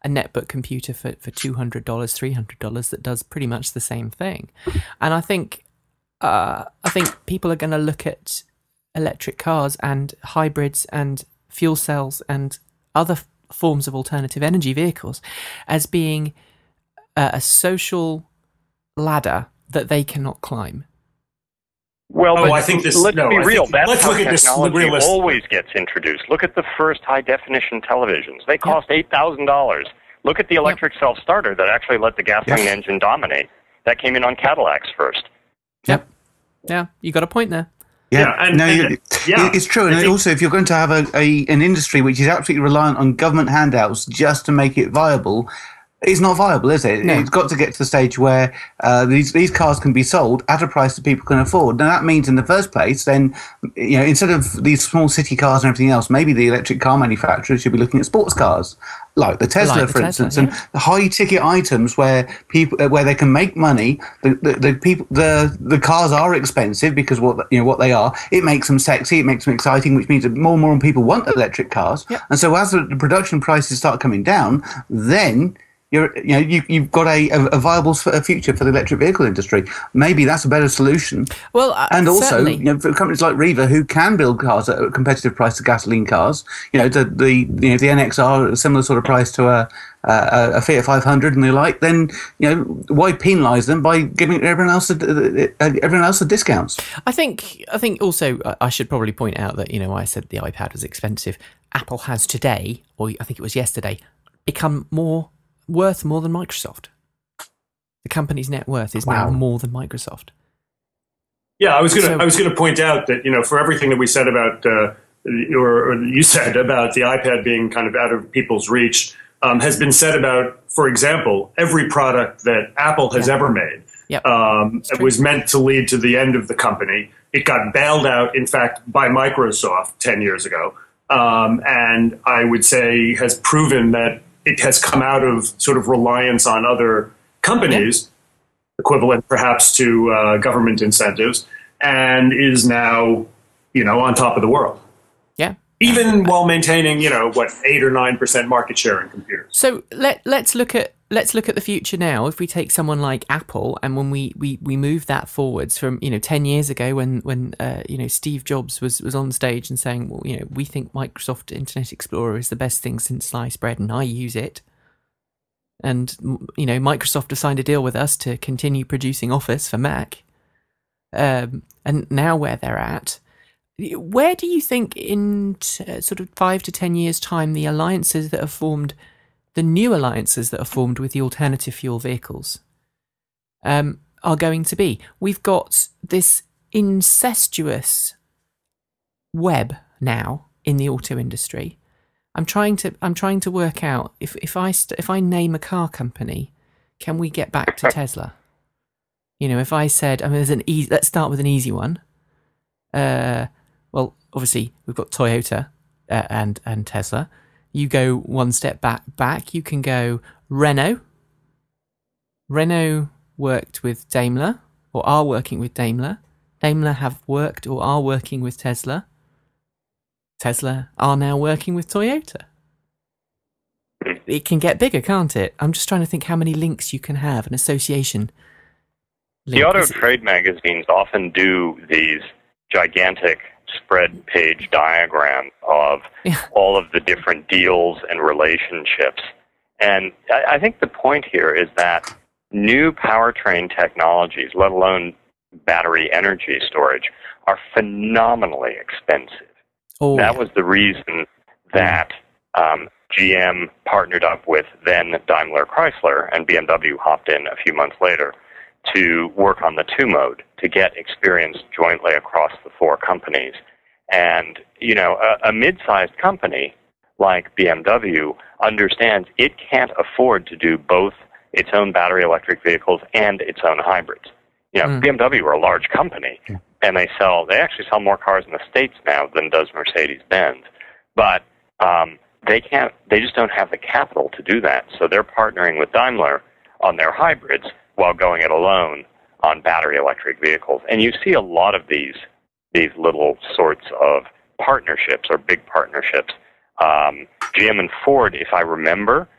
Speaker 1: A netbook computer for, for $200, $300 that does pretty much the same thing. And I think, uh, I think people are going to look at electric cars and hybrids and fuel cells and other forms of alternative energy vehicles as being a, a social ladder that they cannot climb.
Speaker 3: Well,
Speaker 4: Oh, I think this-
Speaker 3: Let's
Speaker 4: no,
Speaker 3: be real.
Speaker 4: think-
Speaker 3: That's
Speaker 4: let's
Speaker 3: how
Speaker 4: look at this
Speaker 3: technology
Speaker 4: realist-
Speaker 3: always gets introduced. Look at the first high definition televisions. They cost eight thousand dollars. Look at the electric self starter that actually let the gasoline
Speaker 2: Yes.
Speaker 3: engine dominate. That came in on Cadillacs first.
Speaker 1: Yep. Yeah, you got a point there.
Speaker 2: Yeah,
Speaker 4: Yeah, and-
Speaker 2: no,
Speaker 4: and,
Speaker 2: you-
Speaker 4: yeah,
Speaker 2: it's true.
Speaker 4: I
Speaker 2: And
Speaker 4: think-
Speaker 2: also, if you're going to have a, a an industry which is absolutely reliant on government handouts just to make it viable, it's not viable, is it?
Speaker 1: No.
Speaker 2: It's got to get to the stage where uh, these these cars can be sold at a price that people can afford. Now that means, in the first place, then you know, instead of these small city cars and everything else, maybe the electric car manufacturers should be looking at sports cars. Like the Tesla,
Speaker 1: Like the
Speaker 2: for
Speaker 1: Tesla,
Speaker 2: instance,
Speaker 1: yeah.
Speaker 2: and high ticket items where people uh, where they can make money. The, the, the people the the cars are expensive because what you know what they are. It makes them sexy. It makes them exciting, which means that more and more people want electric cars.
Speaker 1: Yep.
Speaker 2: And so as the, the production prices start coming down, then. You're, you know, you, you've got a, a, viable future for the electric vehicle industry. Maybe that's a better solution.
Speaker 1: Well, uh,
Speaker 2: And also,
Speaker 1: certainly.
Speaker 2: you know, for companies like REVA who can build cars at a competitive price to gasoline cars, you know, the the you know the NXR, a similar sort of price to a a, a Fiat 500 and the like, then you know why penalise them by giving everyone else a, everyone else a discounts?
Speaker 1: I think I think also uh, I should probably point out that you know I said the iPad was expensive. Apple has today, or I think it was yesterday, become more worth more than Microsoft. The company's net worth is now more than Microsoft.
Speaker 4: Yeah, I was gonna
Speaker 1: So-
Speaker 4: I was gonna point out that you know for everything that we said about uh, or, or you said about the iPad being kind of out of people's reach um, has been said about, for example, every product that Apple has ever made.
Speaker 1: Yep.
Speaker 4: Um, it was meant to lead to the end of the company. It got bailed out, in fact, by Microsoft ten years ago, um, and I would say has proven that it has come out of sort of reliance on other companies equivalent perhaps to uh, government incentives, and is now, you know, on top of the world,
Speaker 1: Yeah.
Speaker 4: even while maintaining, you know, what eight or nine percent market share in computers.
Speaker 1: So let let's look at let's look at the future now. If we take someone like Apple and when we we, we move that forwards from you know ten years ago when when uh, you know Steve Jobs was was on stage and saying well you know we think Microsoft Internet Explorer is the best thing since sliced bread and I use it. And you know Microsoft have signed a deal with us to continue producing Office for Mac. Um, and now where they're at, where do you think in uh, sort of five to ten years' time the alliances that are formed, the new alliances that are formed with the alternative fuel vehicles, um, are going to be? We've got this incestuous web now in the auto industry. I'm trying to I'm trying to work out if if I if I name a car company, can we get back to Tesla? You know, if I said, I mean, there's an easy. Let's start with an easy one. Uh, well, obviously we've got Toyota uh, and and Tesla. You go one step back. Back, you can go Renault. Renault worked with Daimler, or are working with Daimler. Daimler have worked or are working with Tesla. Tesla are now working with Toyota. It can get bigger, can't it? I'm just trying to think how many links you can have, an association.
Speaker 3: The auto trade magazines often do these gigantic spread page diagram of
Speaker 1: Yeah.
Speaker 3: all of the different deals and relationships. And I, I think the point here is that new powertrain technologies, let alone battery energy storage, are phenomenally expensive.
Speaker 1: Oh,
Speaker 3: that
Speaker 1: yeah.
Speaker 3: was the reason that um, GM partnered up with then Daimler Chrysler, and BMW hopped in a few months later to work on the two mode to get experience jointly across the four companies. And you know, a, a mid-sized company like BMW understands it can't afford to do both its own battery electric vehicles and its own hybrids. You know,
Speaker 1: Mm.
Speaker 3: BMW are a large company, and they sell. They actually sell more cars in the states now than does Mercedes Benz. But um, they can't. They just don't have the capital to do that. So they're partnering with Daimler on their hybrids while going it alone on battery electric vehicles. And you see a lot of these these little sorts of partnerships or big partnerships. Um, GM and Ford, if I remember,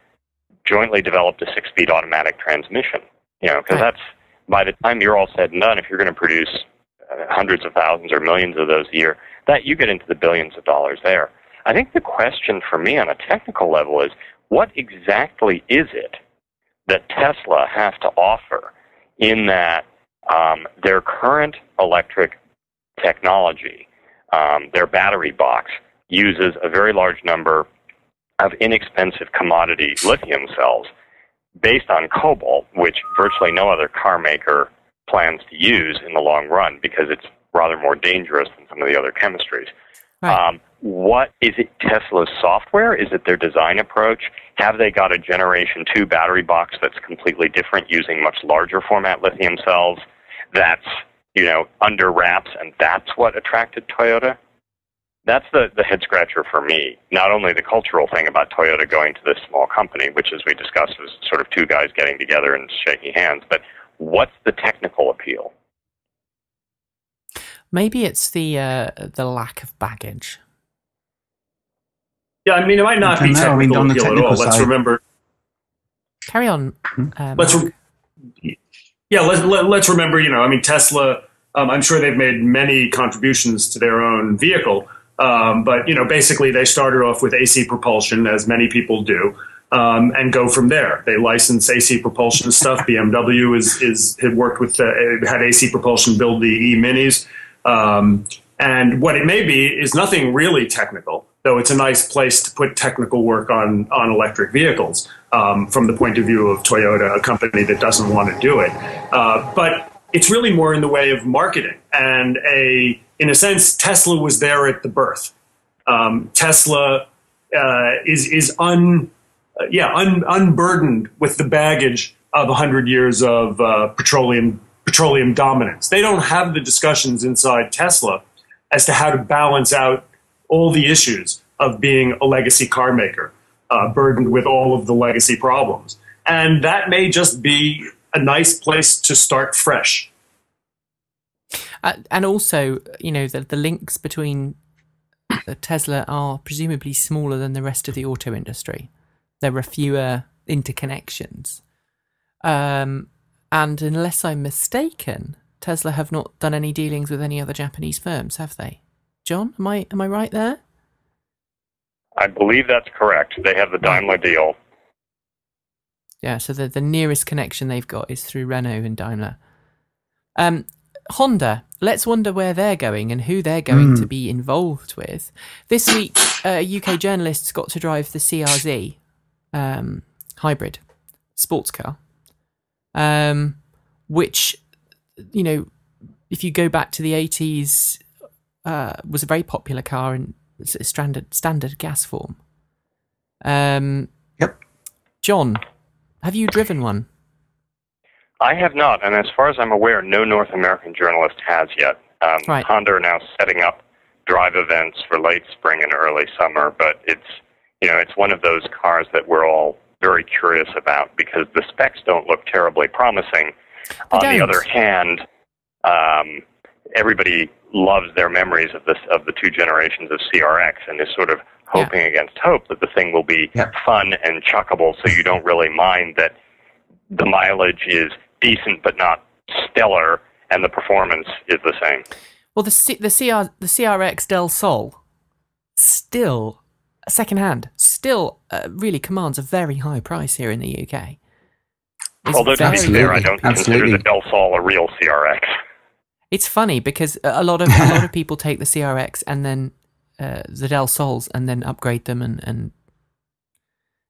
Speaker 3: jointly developed a six-speed automatic transmission. You know, because that's by the time you're all said and done, if you're going to produce uh, hundreds of thousands or millions of those a year, that you get into the billions of dollars there. I think the question for me on a technical level is what exactly is it that Tesla has to offer in that um, their current electric technology, um, their battery box, uses a very large number of inexpensive commodity lithium cells based on cobalt, which virtually no other car maker plans to use in the long run because it's rather more dangerous than some of the other chemistries. Right. Um, what is it Tesla's software? Is it their design approach? Have they got a generation two battery box that's completely different using much larger format lithium cells that's, you know, under wraps and that's what attracted Toyota? That's the, the head scratcher for me. Not only the cultural thing about Toyota going to this small company, which as we discussed was sort of two guys getting together and shaking hands, but what's the technical appeal?
Speaker 1: Maybe it's the uh, the lack of baggage.
Speaker 4: Yeah, I mean, it might not be technical I mean, appeal at all. Side. Let's remember.
Speaker 1: Carry on.
Speaker 4: Hmm? Uh, let's. Re- yeah, let's let, us let us remember. You know, I mean, Tesla. Um, I'm sure they've made many contributions to their own vehicle, um, but you know, basically, they started off with AC propulsion, as many people do, um, and go from there. They license AC propulsion stuff. BMW is is had worked with uh, had AC propulsion build the E Minis. Um, and what it may be is nothing really technical, though it's a nice place to put technical work on, on electric vehicles um, from the point of view of Toyota, a company that doesn't want to do it. Uh, but it's really more in the way of marketing. And a, in a sense, Tesla was there at the birth. Um, Tesla uh, is, is un, uh, yeah, un, unburdened with the baggage of 100 years of uh, petroleum petroleum dominance. They don't have the discussions inside Tesla as to how to balance out all the issues of being a legacy car maker, uh, burdened with all of the legacy problems. And that may just be a nice place to start fresh.
Speaker 1: Uh, and also, you know, the, the links between Tesla are presumably smaller than the rest of the auto industry. There are fewer interconnections. Um, and unless I'm mistaken, Tesla have not done any dealings with any other Japanese firms, have they? John, am I am I right there?
Speaker 3: I believe that's correct. They have the Daimler deal.
Speaker 1: Yeah, so the, the nearest connection they've got is through Renault and Daimler. Um, Honda, let's wonder where they're going and who they're going mm. to be involved with. This week, uh, UK journalists got to drive the CRZ um, hybrid sports car um, which you know, if you go back to the eighties, uh, was a very popular car in standard standard gas form. Um,
Speaker 2: yep.
Speaker 1: John, have you driven one?
Speaker 3: I have not, and as far as I'm aware, no North American journalist has yet. Um, right. Honda are now setting up drive events for late spring and early summer, but it's you know it's one of those cars that we're all very curious about because the specs don't look terribly promising. They On don't. the other hand, um, everybody loves their memories of this of the two generations of CRX and is sort of hoping yeah. against hope that the thing will be yeah. fun and chuckable, so you don't really mind that the mileage is decent but not stellar, and the performance is the same.
Speaker 1: Well, the C- the CR the CRX Del Sol still secondhand still uh, really commands a very high price here in the UK.
Speaker 3: It's Although to be fair, I don't absolutely. consider the Del Sol a real CRX.
Speaker 1: It's funny because a lot of a lot of people take the CRX and then uh, the Del Sols and then upgrade them and and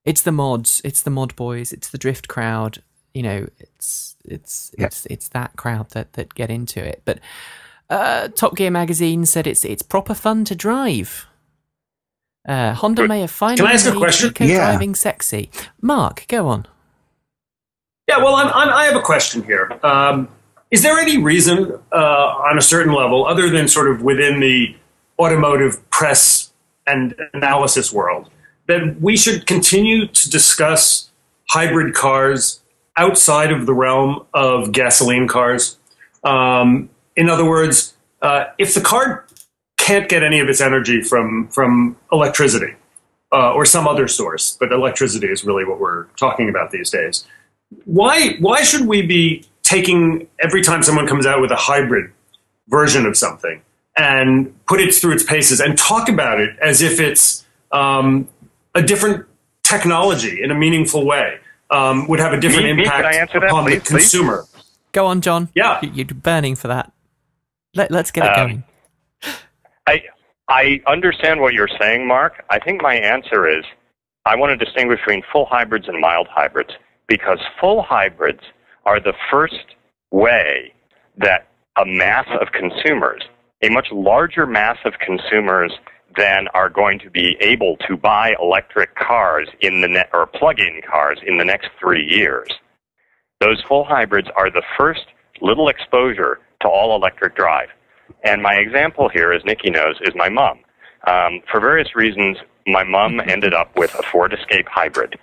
Speaker 1: it's the mods, it's the mod boys, it's the drift crowd. You know, it's it's yep. it's it's that crowd that that get into it. But uh, Top Gear magazine said it's it's proper fun to drive. Uh, Honda may have finally Can I ask a question? Yeah. driving sexy. Marc, go on.
Speaker 4: Yeah, well, I'm, I'm, i have a question here. Um, is there any reason uh, on a certain level, other than sort of within the automotive press and analysis world, that we should continue to discuss hybrid cars outside of the realm of gasoline cars? Um, in other words, uh, if the car can't get any of its energy from from electricity uh, or some other source, but electricity is really what we're talking about these days. Why why should we be taking every time someone comes out with a hybrid version of something and put it through its paces and talk about it as if it's um, a different technology in a meaningful way um, would have a different
Speaker 3: Me- me,
Speaker 4: impact
Speaker 3: could I answer that,
Speaker 4: upon
Speaker 3: please,
Speaker 4: the
Speaker 3: please?
Speaker 4: consumer.
Speaker 1: Go on, John.
Speaker 4: Yeah.
Speaker 1: You- You're burning for that. Let, let's get it
Speaker 3: Um,
Speaker 1: going.
Speaker 3: I I understand what you're saying, Marc. I think my answer is I want to distinguish between full hybrids and mild hybrids because full hybrids are the first way that a mass of consumers, a much larger mass of consumers than are going to be able to buy electric cars in the net or plug-in cars in the next 3 years. Those full hybrids are the first little exposure to all electric drive. And my example here, as Nikki knows, is my mom. Um, for various reasons, my mom ended up with a Ford Escape hybrid.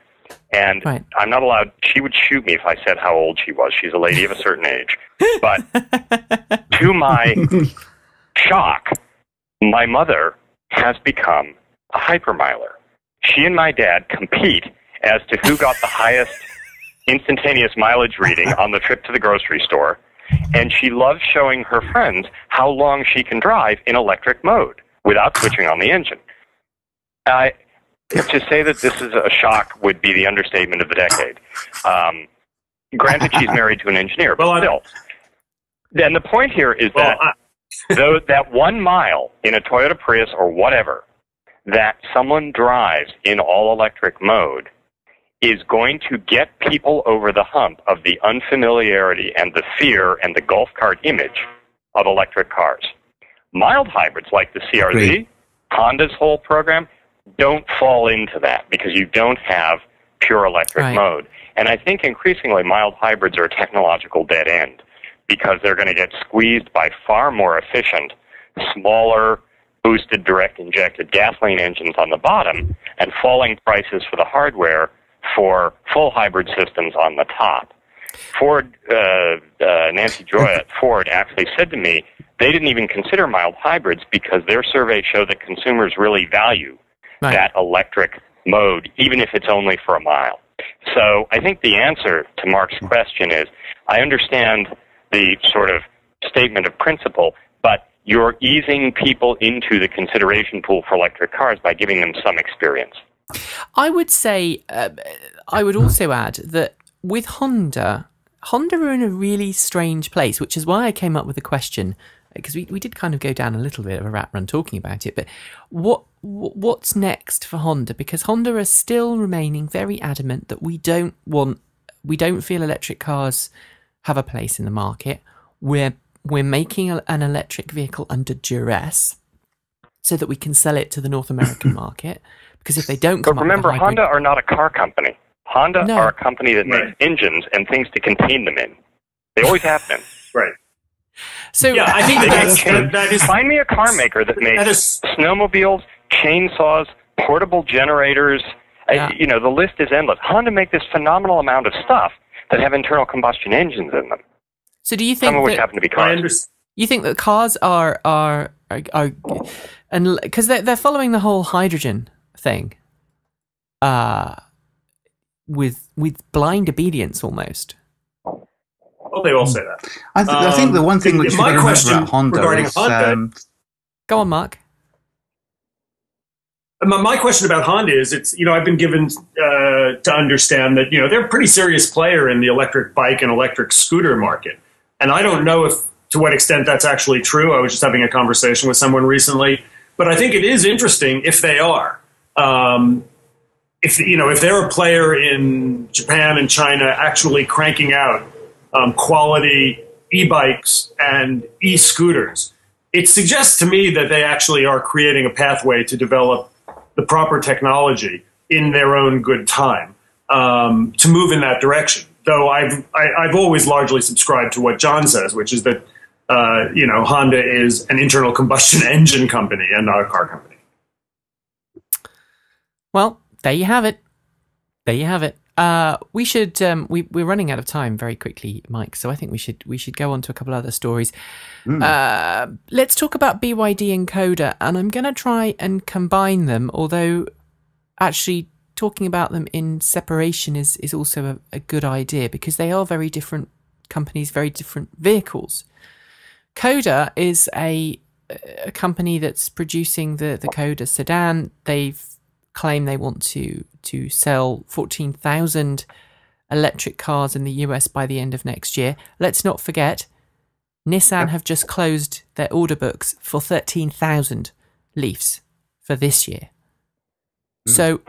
Speaker 3: And
Speaker 1: Right.
Speaker 3: I'm not allowed, she would shoot me if I said how old she was. She's a lady of a certain age. But to my shock, my mother has become a hypermiler. She and my dad compete as to who got the highest instantaneous mileage reading on the trip to the grocery store, and she loves showing her friends how long she can drive in electric mode without switching on the engine. I, to say that this is a shock would be the understatement of the decade. Um, granted, she's married to an engineer, but
Speaker 4: Well,
Speaker 3: still. Then the point here is
Speaker 4: Well,
Speaker 3: that
Speaker 4: I,
Speaker 3: though that one mile in a Toyota Prius or whatever that someone drives in all electric mode is going to get people over the hump of the unfamiliarity and the fear and the golf cart image of electric cars. Mild hybrids like the CRZ,
Speaker 2: Agreed.
Speaker 3: Honda's whole program, don't fall into that because you don't have pure electric
Speaker 1: Right.
Speaker 3: mode. And I think increasingly mild hybrids are a technological dead end because they're going to get squeezed by far more efficient, smaller, boosted direct injected gasoline engines on the bottom and falling prices for the hardware for full hybrid systems on the top. Ford, uh, uh, Nancy Gioia at Ford actually said to me they didn't even consider mild hybrids because their survey showed that consumers really value That electric mode, even if it's only for a mile. So I think the answer to Marc's question is I understand the sort of statement of principle, but you're easing people into the consideration pool for electric cars by giving them some experience.
Speaker 1: I would say, uh, I would also add that with Honda, Honda are in a really strange place, which is why I came up with the question because we, we did kind of go down a little bit of a rat run talking about it. But what wh- what's next for Honda? Because Honda are still remaining very adamant that we don't want, we don't feel electric cars have a place in the market. We're we're making a, an electric vehicle under duress so that we can sell it to the North American market. Because if they don't
Speaker 3: But
Speaker 1: come up with a
Speaker 3: remember,
Speaker 1: hybrid-
Speaker 3: Honda are not a car company. Honda
Speaker 1: No.
Speaker 3: are a company that
Speaker 4: Right.
Speaker 3: makes engines and things to contain them in. They always have been.
Speaker 4: right.
Speaker 1: So
Speaker 4: Yeah, I think
Speaker 3: They
Speaker 4: that's,
Speaker 3: make
Speaker 4: that, that is
Speaker 3: Find me a car maker that makes
Speaker 4: that is
Speaker 3: snowmobiles, chainsaws, portable generators.
Speaker 1: Yeah.
Speaker 3: you know, the list is endless. Honda make this phenomenal amount of stuff that have internal combustion engines in them,
Speaker 1: So do you
Speaker 3: some of
Speaker 1: think
Speaker 3: which
Speaker 1: that
Speaker 3: happen to be
Speaker 4: I
Speaker 3: cars.
Speaker 1: you think that cars are are are, are and because they're they're following the whole hydrogen thing, uh, with with blind obedience almost.
Speaker 4: Well, they all say that.
Speaker 2: I, th- I think the
Speaker 4: Um,
Speaker 2: one thing
Speaker 4: the-
Speaker 2: which
Speaker 4: my
Speaker 2: got to remember
Speaker 4: question
Speaker 2: about Honda
Speaker 4: regarding
Speaker 2: is
Speaker 4: Honda-
Speaker 2: um,
Speaker 1: Go on, Marc.
Speaker 4: My, my question about Honda is, it's you know I've been given uh, to understand that you know they're a pretty serious player in the electric bike and electric scooter market, and I don't know if to what extent that's actually true. I was just having a conversation with someone recently, but I think it is interesting if they are. Um, if you know if they're a player in Japan and China actually cranking out um, quality e-bikes and e-scooters, it suggests to me that they actually are creating a pathway to develop the proper technology in their own good time um, to move in that direction. Though I've I, I've always largely subscribed to what John says, which is that uh, you know Honda is an internal combustion engine company and not a car company.
Speaker 1: Well, there you have it. There you have it. Uh, we should. Um, we we're running out of time very quickly, Mike. So I think we should we should go on to a couple other stories. Uh, let's talk about BYD and Coda, and I'm going to try and combine them. Although, actually, talking about them in separation is is also a, a good idea because they are very different companies, very different vehicles. Coda is a a company that's producing the the Coda sedan. They've claim they want to to sell 14,000 electric cars in the US by the end of next year. Let's not forget, Nissan have just closed their order books for 13,000 Leafs for this year. Mm. So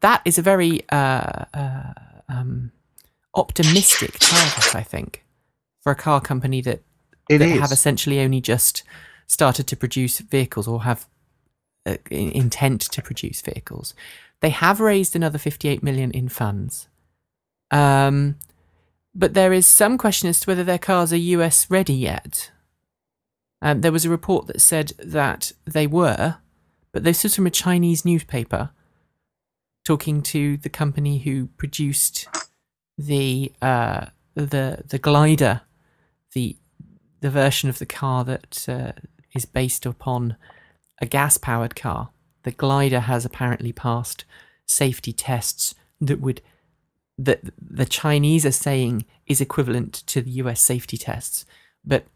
Speaker 1: that is a very uh, uh, um, optimistic target, I think, for a car company that, that have essentially only just started to produce vehicles or have uh, intent to produce vehicles. They have raised another 58 million in funds. Um, but there is some question as to whether their cars are US ready yet. Um, there was a report that said that they were, but this was from a Chinese newspaper talking to the company who produced the uh, the the glider, the the version of the car that uh, is based upon a gas powered car. The glider has apparently passed safety tests that would that the Chinese are saying is equivalent to the US safety tests. But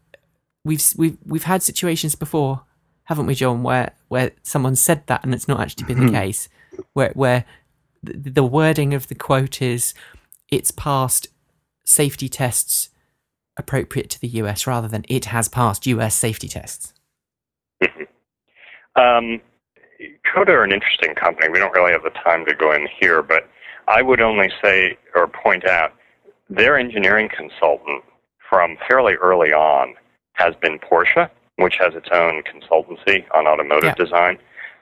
Speaker 1: we've we've we've had situations before, haven't we, John, where where someone said that and it's not actually been the hmm. case, where where the, the wording of the quote is it's passed safety tests appropriate to the US rather than it has passed US safety tests.
Speaker 3: Um, Coda are an interesting company. We don't really have the time to go in here, but I would only say or point out their engineering consultant from fairly early on has been Porsche, which has its own consultancy on automotive yeah. design.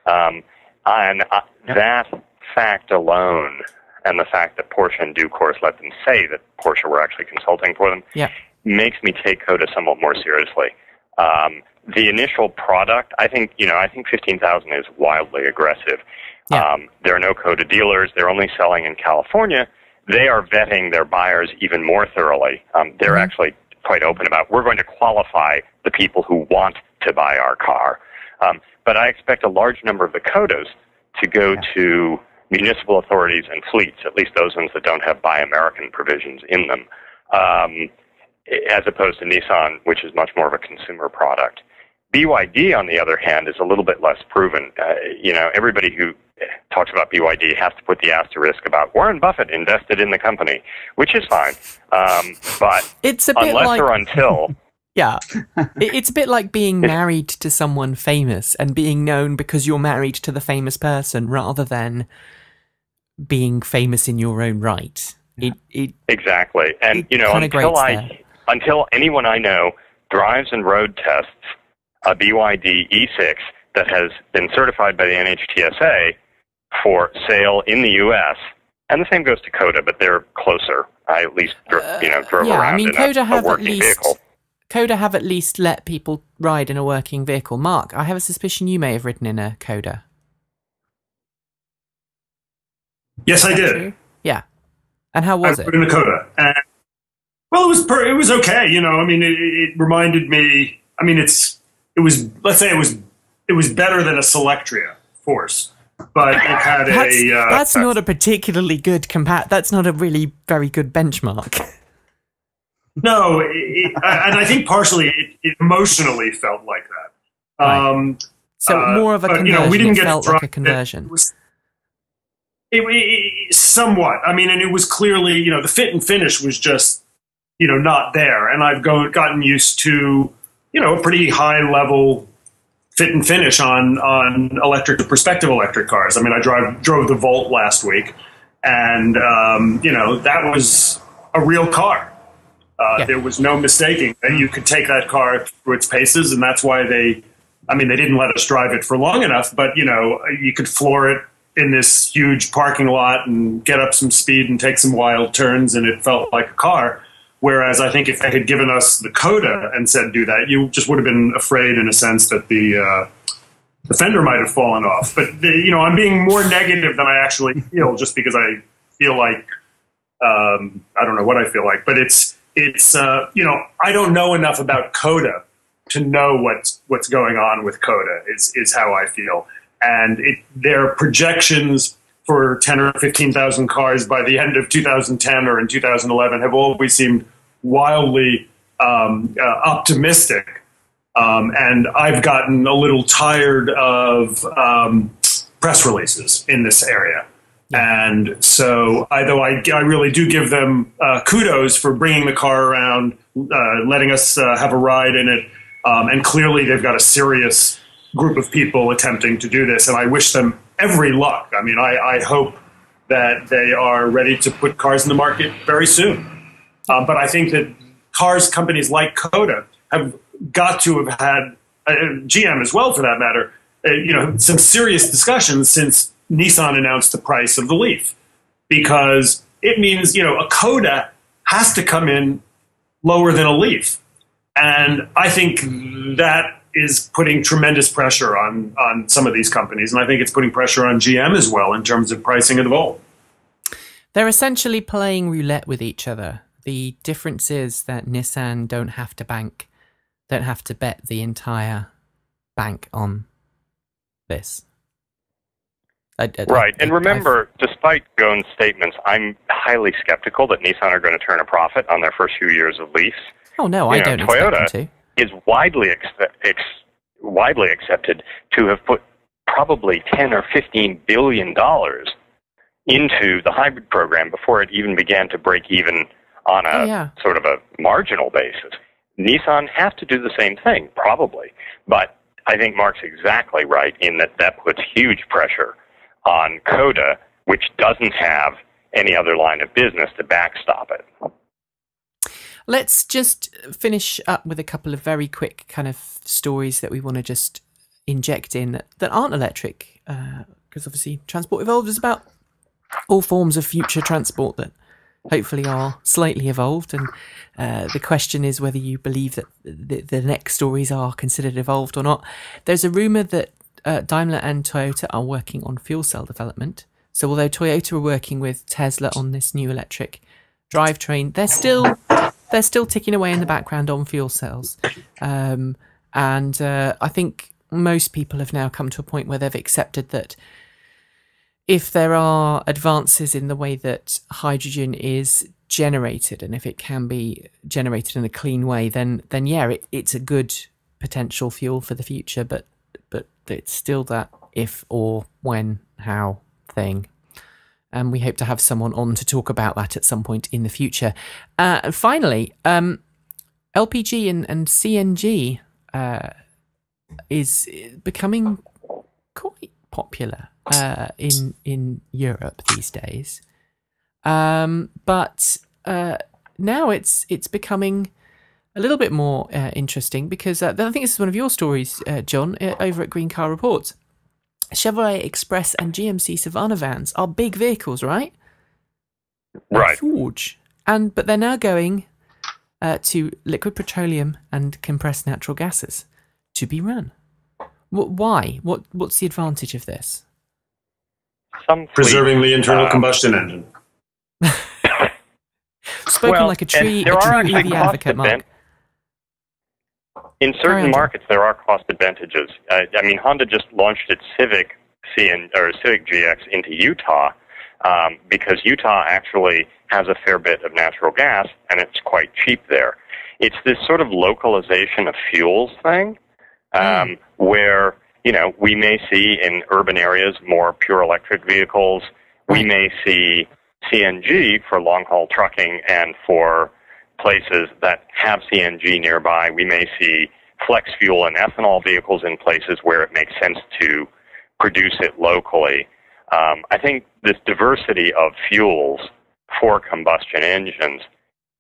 Speaker 3: Um, and uh, yeah. that fact alone, and the fact that Porsche in due course let them say that Porsche were actually consulting for them,
Speaker 1: yeah.
Speaker 3: makes me take Coda somewhat more seriously. Um, the initial product, I think, you know, I think 15,000 is wildly aggressive. Yeah. Um, there are no Coda dealers. They're only selling in California. They are vetting their buyers even more thoroughly. Um, they're mm-hmm. actually quite open about we're going to qualify the people who want to buy our car. Um, but I expect a large number of the Codas to go yeah. to municipal authorities and fleets, at least those ones that don't have Buy American provisions in them, um, as opposed to Nissan, which is much more of a consumer product. BYD, on the other hand, is a little bit less proven. Uh, you know, everybody who talks about BYD has to put the asterisk about Warren Buffett invested in the company, which is fine. Um, but
Speaker 1: it's a bit
Speaker 3: unless
Speaker 1: like,
Speaker 3: or until.
Speaker 1: Yeah. it's a bit like being married to someone famous and being known because you're married to the famous person rather than being famous in your own right. It, it,
Speaker 3: exactly. And, you know, until I, there. Until anyone I know drives and road tests a BYD E6 that has been certified by the NHTSA for sale in the U.S. And the same goes to Coda, but they're closer. I at least you know drove
Speaker 1: uh, yeah,
Speaker 3: around
Speaker 1: I mean,
Speaker 3: in
Speaker 1: Coda
Speaker 3: a,
Speaker 1: have
Speaker 3: a working
Speaker 1: at least,
Speaker 3: vehicle.
Speaker 1: Coda have at least let people ride in a working vehicle. Marc, I have a suspicion you may have ridden in a Coda.
Speaker 4: Yes, I did.
Speaker 1: True? Yeah. And how was
Speaker 4: I
Speaker 1: it?
Speaker 4: In a Coda. And, well, it was per, it was okay. You know, I mean, it, it reminded me. I mean, it's it was let's say it was it was better than a Solectria Force, but it had
Speaker 1: that's,
Speaker 4: a.
Speaker 1: Uh, that's not a particularly good compa- That's not a really very good benchmark.
Speaker 4: No, it, and I think partially it, emotionally felt like that.
Speaker 1: Right. Um, so uh, more of a but, conversion. You know, we didn't get felt like a conversion.
Speaker 4: Was, it, somewhat. I mean, and it was clearly, you know, the fit and finish was just, you know, not there. And I've go, gotten used to you know, a pretty high level fit and finish on on electric prospective electric cars. I mean, I drive drove the Volt last week, and um, you know that was a real car. Uh, yeah. There was no mistaking that you could take that car through its paces, and that's why they. I mean, they didn't let us drive it for long enough, but you know, you could floor it in this huge parking lot and get up some speed and take some wild turns, and it felt like a car. Whereas I think if they had given us the coda and said do that, you just would have been afraid in a sense that the uh, the fender might have fallen off. But the, you know, I'm being more negative than I actually feel, just because I feel like um, I don't know what I feel like. But it's it's uh, you know I don't know enough about coda to know what's what's going on with coda. Is is how I feel, and it, their projections for 10 or 15,000 cars by the end of 2010 or in 2011 have always seemed wildly um, uh, optimistic. Um, and I've gotten a little tired of, um, press releases in this area. And so, I, though I, I really do give them uh, kudos for bringing the car around, uh, letting us uh, have a ride in it, um, and clearly they've got a serious group of people attempting to do this, and I wish them every luck. I mean, I, I hope that they are ready to put cars in the market very soon. Uh, but I think that cars companies like Coda have got to have had, uh, GM as well for that matter, uh, you know, some serious discussions since Nissan announced the price of the Leaf, because it means you know a Coda has to come in lower than a Leaf, and I think that is putting tremendous pressure on on some of these companies, and I think it's putting pressure on GM as well in terms of pricing of the Volt.
Speaker 1: They're essentially playing roulette with each other. The difference is that Nissan don't have to bank, don't have to bet the entire bank on this.
Speaker 3: I, I, right, and remember, I've, despite Ghosn's statements, I'm highly skeptical that Nissan are going to turn a profit on their first few years of lease.
Speaker 1: Oh no, you I know, don't
Speaker 3: Toyota
Speaker 1: expect them
Speaker 3: to. Is widely ex- ex- widely accepted to have put probably 10 or 15 billion dollars into the hybrid program before it even began to break even on a
Speaker 1: oh, yeah.
Speaker 3: sort of a marginal basis. Nissan has to do the same thing, probably. But I think Marc's exactly right in that that puts huge pressure on Coda, which doesn't have any other line of business to backstop it.
Speaker 1: Let's just finish up with a couple of very quick kind of stories that we want to just inject in that, that aren't electric, because uh, obviously Transport Evolved is about all forms of future transport that hopefully are slightly evolved. And uh, the question is whether you believe that the, the, next stories are considered evolved or not. There's a rumor that uh, Daimler and Toyota are working on fuel cell development. So although Toyota are working with Tesla on this new electric drivetrain, they're still they're still ticking away in the background on fuel cells. Um, and uh, I think most people have now come to a point where they've accepted that if there are advances in the way that hydrogen is generated and if it can be generated in a clean way then then yeah it, it's a good potential fuel for the future but but it's still that if or when how thing and we hope to have someone on to talk about that at some point in the future uh, and finally um, lpg and, and cng uh, is becoming quite popular uh, in in Europe these days. Um, but uh, now it's it's becoming a little bit more uh, interesting because uh, I think this is one of your stories, John, over at Green Car Reports. Chevrolet Express and GMC Savana vans are big vehicles, right?
Speaker 3: Right.
Speaker 1: Huge. And but they're now going uh, to liquid petroleum and compressed natural gases to be run. why? What What's the advantage of this?
Speaker 3: some
Speaker 4: preserving the internal uh, combustion engine.
Speaker 1: Spoken
Speaker 3: well,
Speaker 1: like a tree, a true EV advocate, Marc.
Speaker 3: In certain markets, there are cost advantages. Uh, I mean, Honda just launched its Civic CN, or Civic GX into Utah um, because Utah actually has a fair bit of natural gas and it's quite cheap there. It's this sort of localization of fuels thing um, mm. where you know, we may see in urban areas more pure electric vehicles. We may see CNG for long haul trucking and for places that have CNG nearby. We may see flex fuel and ethanol vehicles in places where it makes sense to produce it locally. Um, I think this diversity of fuels for combustion engines,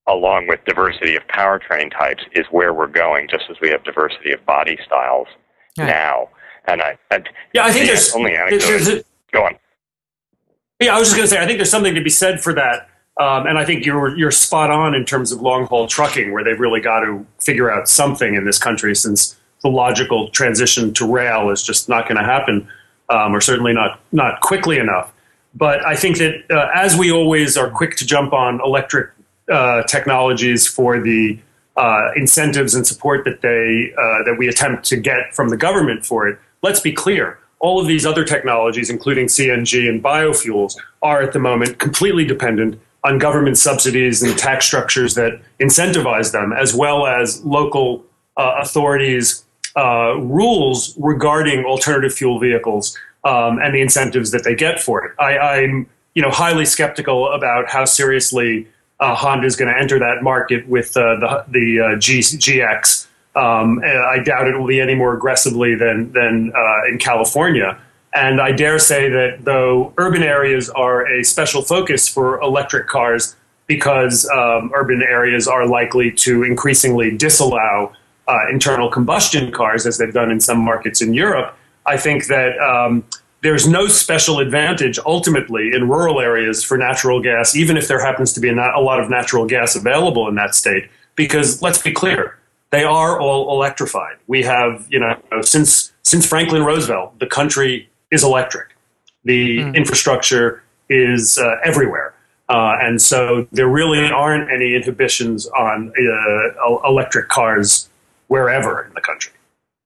Speaker 3: along with diversity of powertrain types, is where we're going, just as we have diversity of body styles right. now. And I, I
Speaker 4: yeah, I think there's
Speaker 3: only There's a, Go on.
Speaker 4: Yeah, I was just going to say, I think there's something to be said for that. Um, and I think you're you're spot on in terms of long haul trucking, where they've really got to figure out something in this country, since the logical transition to rail is just not going to happen, um, or certainly not not quickly enough. But I think that uh, as we always are quick to jump on electric uh, technologies for the uh, incentives and support that they uh, that we attempt to get from the government for it, let's be clear. All of these other technologies, including CNG and biofuels, are at the moment completely dependent on government subsidies and tax structures that incentivize them, as well as local uh, authorities' uh, rules regarding alternative fuel vehicles um, and the incentives that they get for it. I, I'm you know highly skeptical about how seriously uh, Honda is going to enter that market with uh, the the uh, G, GX. Um, I doubt it will be any more aggressively than than uh, in California. And I dare say that though urban areas are a special focus for electric cars because um, urban areas are likely to increasingly disallow uh, internal combustion cars, as they've done in some markets in Europe, I think that um, there's no special advantage ultimately in rural areas for natural gas, even if there happens to be a, a lot of natural gas available in that state. Because let's be clear, they are all electrified. We have, you know, since since Franklin Roosevelt, the country is electric. The mm. infrastructure is uh, everywhere. Uh, and so there really aren't any inhibitions on uh, electric cars wherever in the country.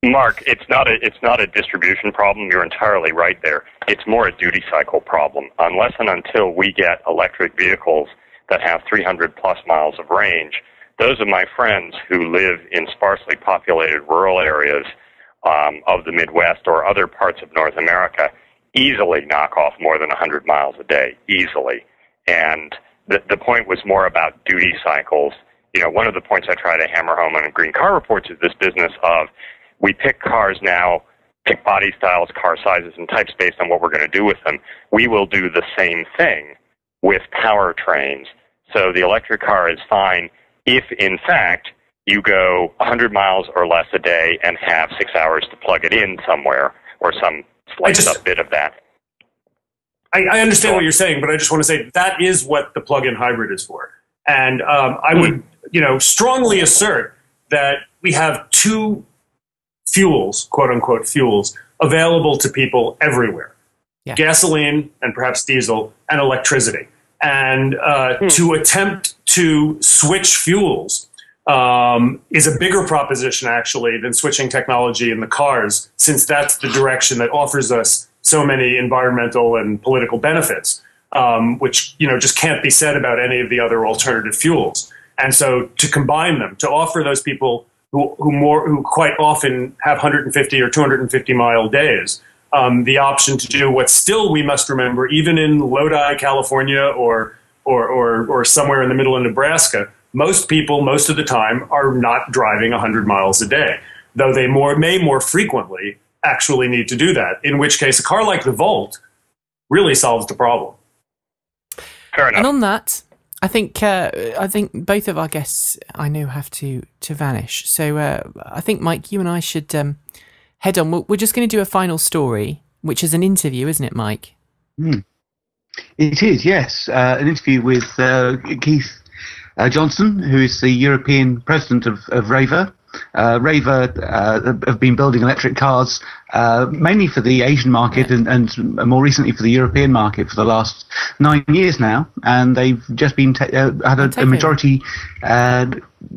Speaker 3: Marc, it's not a it's not a distribution problem. You're entirely right there. It's more a duty cycle problem. Unless and until we get electric vehicles that have 300 plus miles of range, those of my friends who live in sparsely populated rural areas um, of the Midwest or other parts of North America easily knock off more than 100 miles a day, easily. And the, the point was more about duty cycles. You know, one of the points I try to hammer home on Green Car Reports is this business of we pick cars now, pick body styles, car sizes, and types based on what we're going to do with them. We will do the same thing with powertrains. So the electric car is fine if, in fact, you go 100 miles or less a day and have six hours to plug it in somewhere or some sliced just, up bit of that.
Speaker 4: I, I understand what you're saying, but I just want to say that is what the plug-in hybrid is for. And um, I would, you know, strongly assert that we have two fuels, quote unquote fuels, available to people everywhere: yeah. gasoline and perhaps diesel and electricity. And uh, hmm. to attempt to switch fuels um, is a bigger proposition actually than switching technology in the cars, since that's the direction that offers us so many environmental and political benefits, um, which you know just can't be said about any of the other alternative fuels. And so to combine them, to offer those people who, who more who quite often have 150 or 250 mile days, um, the option to do what still we must remember, even in Lodi, California, or or, or, or somewhere in the middle of Nebraska, most people, most of the time, are not driving 100 miles a day, though they more, may more frequently actually need to do that, in which case a car like the Volt really solves the problem.
Speaker 3: Fair enough.
Speaker 1: And on that, I think uh, I think both of our guests I know have to to vanish. So uh, I think Mike, you and I should um, head on. We're just going to do a final story, which is an interview, isn't it, Mike?
Speaker 2: Mm. It is, yes, uh, an interview with uh, Keith uh, Johnson, who is the European president of, of REVA. Uh, REVA uh, have been building electric cars uh, mainly for the Asian market and, and, more recently for the European market for the last nine years now, and they've just been ta- uh, had a, a majority uh,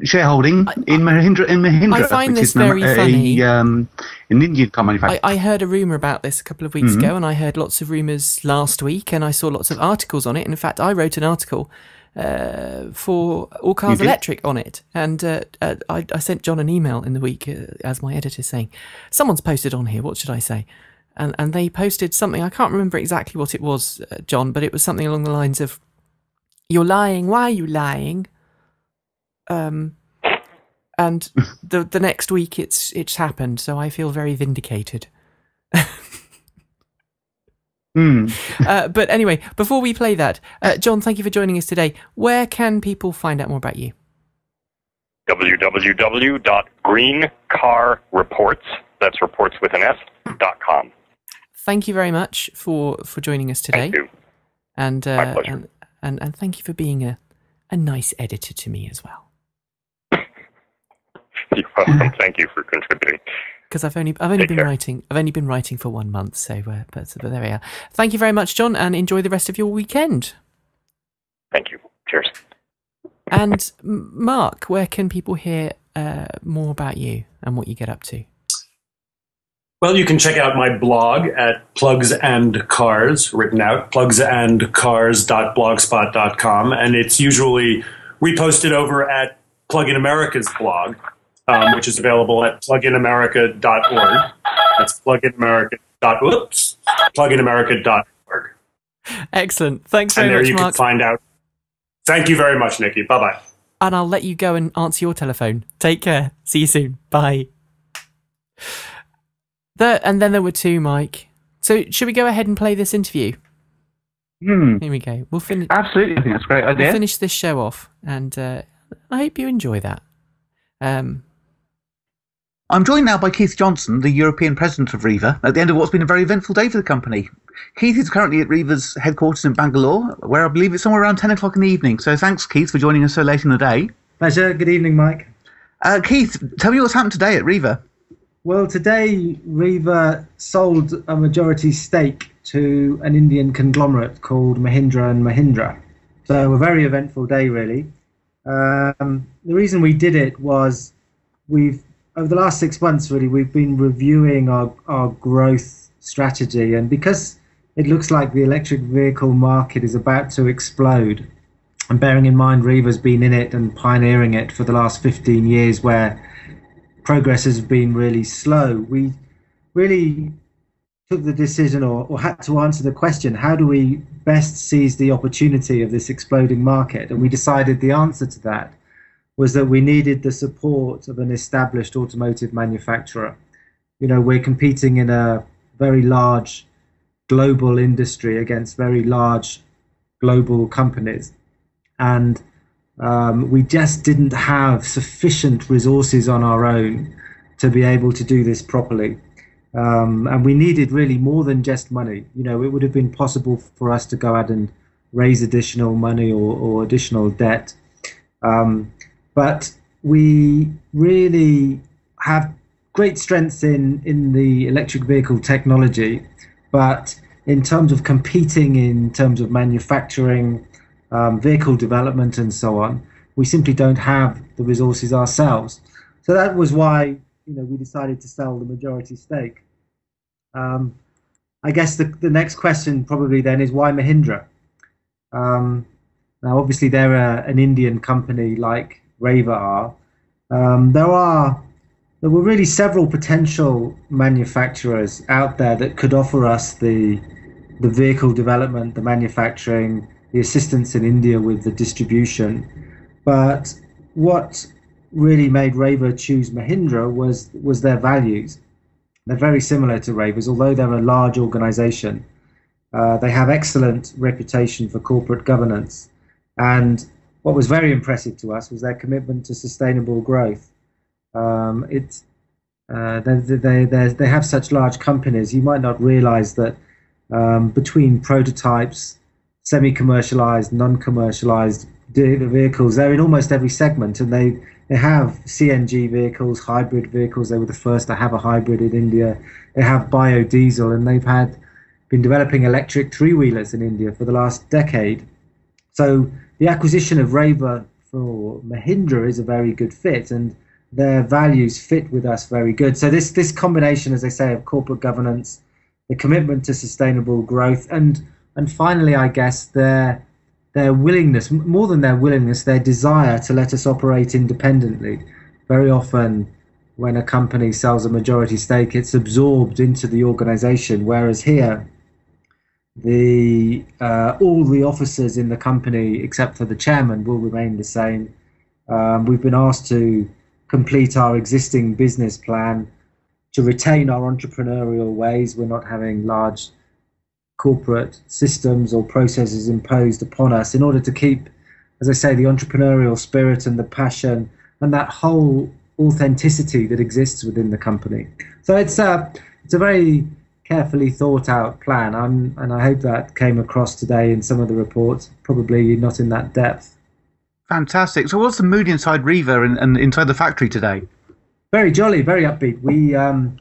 Speaker 2: shareholding in Mahindra. In Mahindra,
Speaker 1: I find this very a, funny.
Speaker 2: Um, an Indian car manufacturer.
Speaker 1: I, I, heard a rumor about this a couple of weeks mm-hmm. ago, and I heard lots of rumors last week, and I saw lots of articles on it. And in fact, I wrote an article uh, for All Cars Electric on it. And uh, uh, I, I, sent John an email in the week uh, as my editor saying, someone's posted on here, what should I say? And, and they posted something, I can't remember exactly what it was, uh, John, but it was something along the lines of, You're lying, why are you lying? Um, and the the next week it's it's happened, so I feel very vindicated.
Speaker 2: Mm.
Speaker 1: uh, but anyway, before we play that, uh, John, thank you for joining us today. Where can people find out more about you?
Speaker 3: www.greencarreports, that's reports with an S, dot com.
Speaker 1: Thank you very much for, for joining us today.
Speaker 3: Thank you.
Speaker 1: And,
Speaker 3: uh,
Speaker 1: My pleasure. And, and, and thank you for being a, a nice editor to me as well.
Speaker 3: You're welcome. thank you for contributing
Speaker 1: because I've only I've only Take been care. writing I've only been writing for one month. So, uh, but, but there we are. Thank you very much, John, and enjoy the rest of your weekend.
Speaker 3: Thank you. Cheers.
Speaker 1: And Marc, where can people hear uh, more about you and what you get up to?
Speaker 4: Well, you can check out my blog at Plugs and Cars, written out, plugsandcars.blogspot.com. And it's usually reposted over at Plug-in America's blog, um, which is available at pluginamerica.org. That's pluginamerica.oops. pluginamerica.org.
Speaker 1: Excellent. Thanks very much,
Speaker 4: and there
Speaker 1: much,
Speaker 4: you
Speaker 1: Marc.
Speaker 4: can find out. Thank you very much, Nikki. Bye bye.
Speaker 1: and I'll let you go and answer your telephone. Take care. See you soon. Bye. There, and then there were two, Mike. So should we go ahead and play this interview?
Speaker 2: Hmm.
Speaker 1: Here we go. We'll finish.
Speaker 2: Absolutely, I think that's a great
Speaker 1: We'll
Speaker 2: idea.
Speaker 1: finish this show off, and uh, I hope you enjoy that. Um,
Speaker 2: I'm joined now by Keith Johnson, the European president of REVA, at the end of what's been a very eventful day for the company. Keith is currently at REVA's headquarters in Bangalore, where I believe it's somewhere around 10 o'clock in the evening. So thanks, Keith, for joining us so late in the day.
Speaker 5: Pleasure. Good evening, Mike.
Speaker 2: Uh, Keith, tell me what's happened today at REVA.
Speaker 5: Well, today REVA sold a majority stake to an Indian conglomerate called Mahindra and Mahindra. So a very eventful day, really. Um, the reason we did it was we've over the last six months, really, we've been reviewing our our growth strategy, and because it looks like the electric vehicle market is about to explode, and bearing in mind Reva's been in it and pioneering it for the last 15 years, where progress has been really slow. We really took the decision or, or had to answer the question how do we best seize the opportunity of this exploding market? And we decided the answer to that was that we needed the support of an established automotive manufacturer. You know, we're competing in a very large global industry against very large global companies. And um, we just didn't have sufficient resources on our own to be able to do this properly. Um, and we needed really more than just money. You know, it would have been possible for us to go out and raise additional money or, or additional debt. Um, but we really have great strengths in, in the electric vehicle technology. But in terms of competing, in terms of manufacturing, um, vehicle development and so on, we simply don't have the resources ourselves. So that was why you know we decided to sell the majority stake. Um, I guess the the next question probably then is why Mahindra? Um, now, obviously, they're a, an Indian company like REVA are. Um, there are there were really several potential manufacturers out there that could offer us the the vehicle development, the manufacturing, the assistance in India with the distribution. But what really made REVA choose Mahindra was was their values. They're very similar to REVA's, although they're a large organization. Uh, they have excellent reputation for corporate governance. And what was very impressive to us was their commitment to sustainable growth. Um, it, uh, they, they, they, have such large companies, you might not realize that um, between prototypes, semi commercialized, non commercialized vehicles, they're in almost every segment. And they, they have CNG vehicles, hybrid vehicles. They were the first to have a hybrid in India. They have biodiesel, and they've had been developing electric three wheelers in India for the last decade. So the acquisition of REVA for Mahindra is a very good fit, and their values fit with us very good. So this this combination, as I say, of corporate governance, the commitment to sustainable growth, and and finally, I guess their their willingness, more than their willingness, their desire to let us operate independently. Very often, when a company sells a majority stake, it's absorbed into the organization, whereas here, the uh, all the officers in the company, except for the chairman, will remain the same. Um, we've been asked to complete our existing business plan to retain our entrepreneurial ways. We're not having large corporate systems or processes imposed upon us in order to keep, as I say, the entrepreneurial spirit and the passion and that whole authenticity that exists within the company. So it's a it's a very carefully thought out plan, I'm, and I hope that came across today in some of the reports. Probably not in that depth.
Speaker 2: Fantastic. So, what's the mood inside REVA and, and inside the factory today?
Speaker 5: Very jolly, very upbeat. We, um,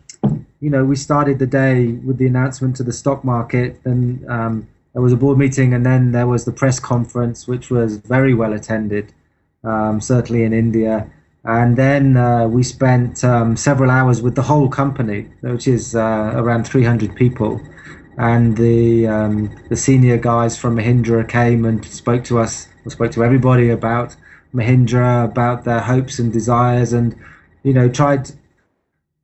Speaker 5: you know, we started the day with the announcement to the stock market, and um, there was a board meeting, and then there was the press conference, which was very well attended, um, certainly in India. And then uh, we spent um, several hours with the whole company, which is uh, around 300 people. And the um, the senior guys from Mahindra came and spoke to us, spoke to everybody about Mahindra, about their hopes and desires, and you know tried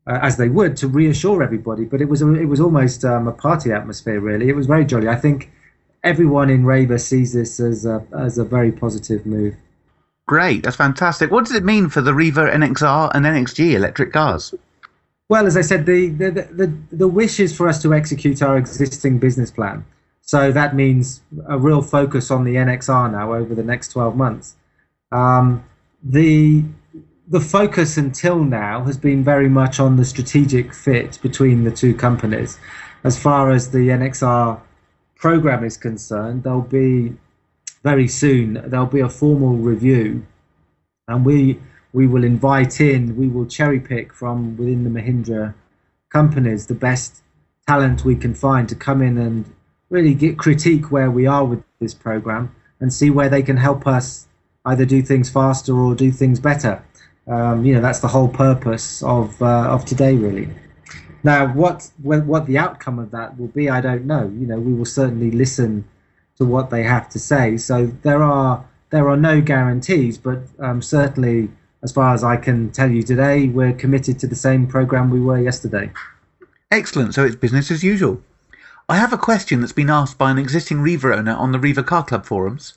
Speaker 5: uh, as they would to reassure everybody. But it was a, it was almost um, a party atmosphere. Really, it was very jolly. I think everyone in REVA sees this as a as a very positive move.
Speaker 2: Great, that's fantastic. What does it mean for the REVA NXR and NXG electric cars?
Speaker 5: Well, as I said, the, the, the, the wish is for us to execute our existing business plan. So that means a real focus on the NXR now over the next 12 months. Um, the the focus until now has been very much on the strategic fit between the two companies. As far as the NXR program is concerned, there'll be very soon there'll be a formal review, and we we will invite in, we will cherry pick from within the Mahindra companies the best talent we can find to come in and really get critique where we are with this program and see where they can help us either do things faster or do things better. Um, you know, that's the whole purpose of uh, of today, really. Now, what what the outcome of that will be, I don't know. You know, we will certainly listen to what they have to say. So there are there are no guarantees, but um, certainly, as far as I can tell you today, we're committed to the same program we were yesterday.
Speaker 2: Excellent. So it's business as usual. I have a question that's been asked by an existing REVA owner on the REVA Car Club forums.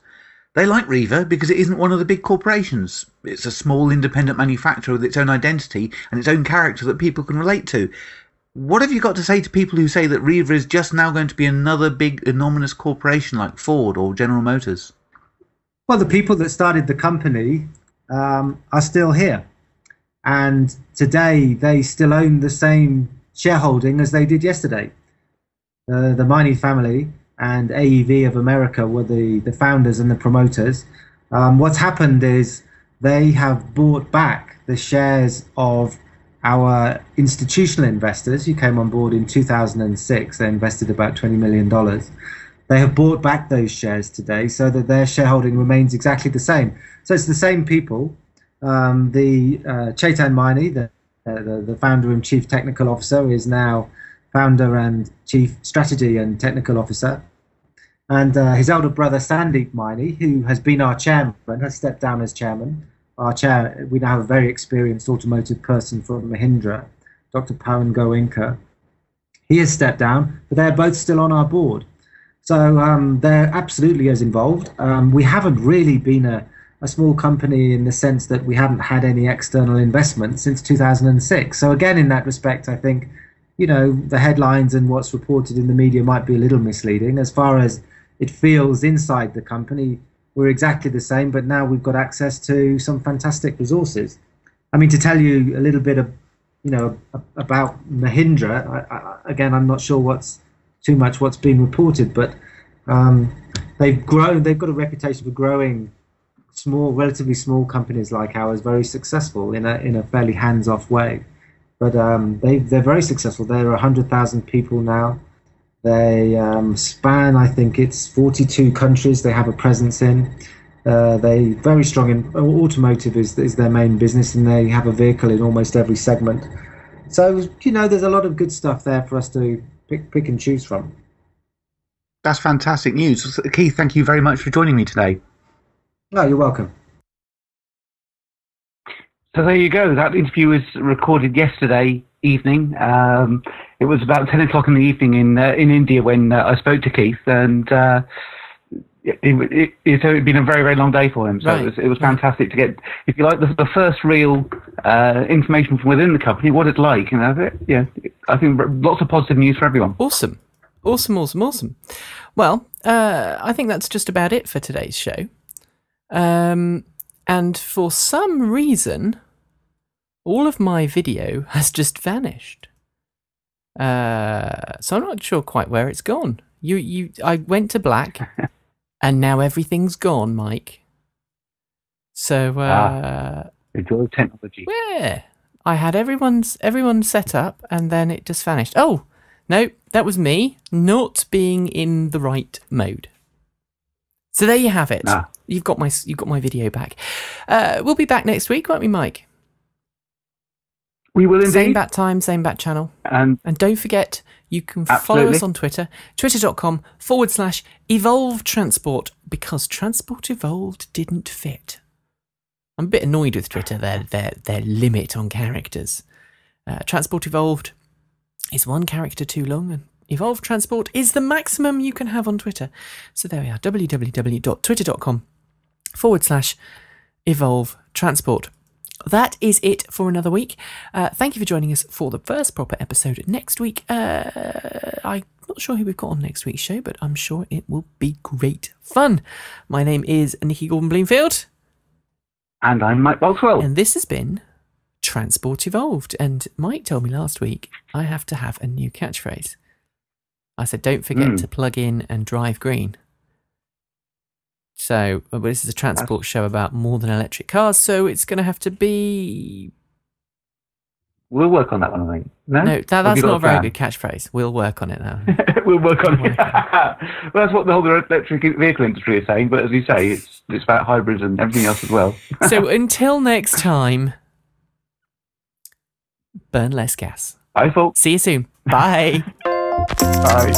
Speaker 2: They like REVA because it isn't one of the big corporations. It's a small independent manufacturer with its own identity and its own character that people can relate to. What have you got to say to people who say that REVA is just now going to be another big, enormous corporation like Ford or General Motors?
Speaker 5: Well, the people that started the company um, are still here. And today they still own the same shareholding as they did yesterday. Uh, the Maini family and AEV of America were the, the founders and the promoters. Um, what's happened is they have bought back the shares of our institutional investors who came on board in 2006. They invested about $20 million. They have bought back those shares today so that their shareholding remains exactly the same. So it's the same people. Um, the uh, Chetan Maini, the, uh, the, the founder and chief technical officer, is now founder and chief strategy and technical officer. And uh, his elder brother, Sandeep Maini, who has been our chairman, has stepped down as chairman. Our chair, we now have a very experienced automotive person from Mahindra, Dr. Pawan Goenka. He has stepped down, but they're both still on our board. So um, they're absolutely as involved. Um, we haven't really been a, a small company in the sense that we haven't had any external investment since 2006. So again, in that respect, I think you know the headlines and what's reported in the media might be a little misleading as far as it feels inside the company we're exactly the same, but now we've got access to some fantastic resources. I mean, to tell you a little bit of, you know, about Mahindra. I, I, again, I'm not sure what's too much what's been reported, but um, they've grown. They've got a reputation for growing small, relatively small companies like ours very successful in a in a fairly hands-off way. But um, they they're very successful. There are hundred thousand people now. They um, span, I think it's 42 countries they have a presence in. Uh, they very strong in automotive is, is their main business, and they have a vehicle in almost every segment. So you know, there's a lot of good stuff there for us to pick pick and choose from.
Speaker 2: That's fantastic news, Keith. Thank you very much for joining me today.
Speaker 5: No, you're welcome.
Speaker 2: So there you go. That interview was recorded yesterday evening. Um, it was about ten o'clock in the evening in uh, in India when uh, I spoke to Keith, and uh, it, it, it, so it'd been a very very long day for him. So right. it was it was fantastic to get, if you like, the, the first real uh, information from within the company, what it's like. You know, yeah, I think lots of positive news for everyone.
Speaker 1: Awesome, awesome, awesome, awesome. Well, uh, I think that's just about it for today's show. Um, and for some reason, all of my video has just vanished. Uh, so I'm not sure quite where it's gone. You, you, I went to black, and now everything's gone, Mike. So, uh,
Speaker 2: ah, enjoy technology.
Speaker 1: Where I had everyone's everyone set up, and then it just vanished. Oh, no, that was me not being in the right mode. So there you have it. Ah. You've got my you've got my video back. Uh, we'll be back next week, won't we, Mike?
Speaker 2: We will indeed.
Speaker 1: Same bat time, same bat channel.
Speaker 2: And,
Speaker 1: and don't forget, you can absolutely. follow us on Twitter, twitter.com forward slash evolve transport, because transport evolved didn't fit. I'm a bit annoyed with Twitter, their, their, their limit on characters. Uh, Transport Evolved is one character too long, and Evolve Transport is the maximum you can have on Twitter. So there we are www.twitter.com forward slash Evolve Transport. That is it for another week. Uh, thank you for joining us for the first proper episode next week. Uh, I'm not sure who we've got on next week's show, but I'm sure it will be great fun. My name is Nikki Gordon Bloomfield.
Speaker 2: And I'm Mike Boxwell.
Speaker 1: And this has been Transport Evolved. And Mike told me last week I have to have a new catchphrase. I said, don't forget
Speaker 2: Mm.
Speaker 1: to plug in and drive green. So, uh, well, this is a transport show about more than electric cars, so it's going to have to be.
Speaker 2: We'll work on that one, I think. No,
Speaker 1: No, that, that's not a very good catchphrase. We'll work on it now.
Speaker 2: we'll work on it. well, that's what the whole electric vehicle industry is saying. But as you say, it's it's about hybrids and everything else as well.
Speaker 1: so, until next time, burn less gas.
Speaker 2: I thought.
Speaker 1: See you soon. Bye.
Speaker 2: Bye.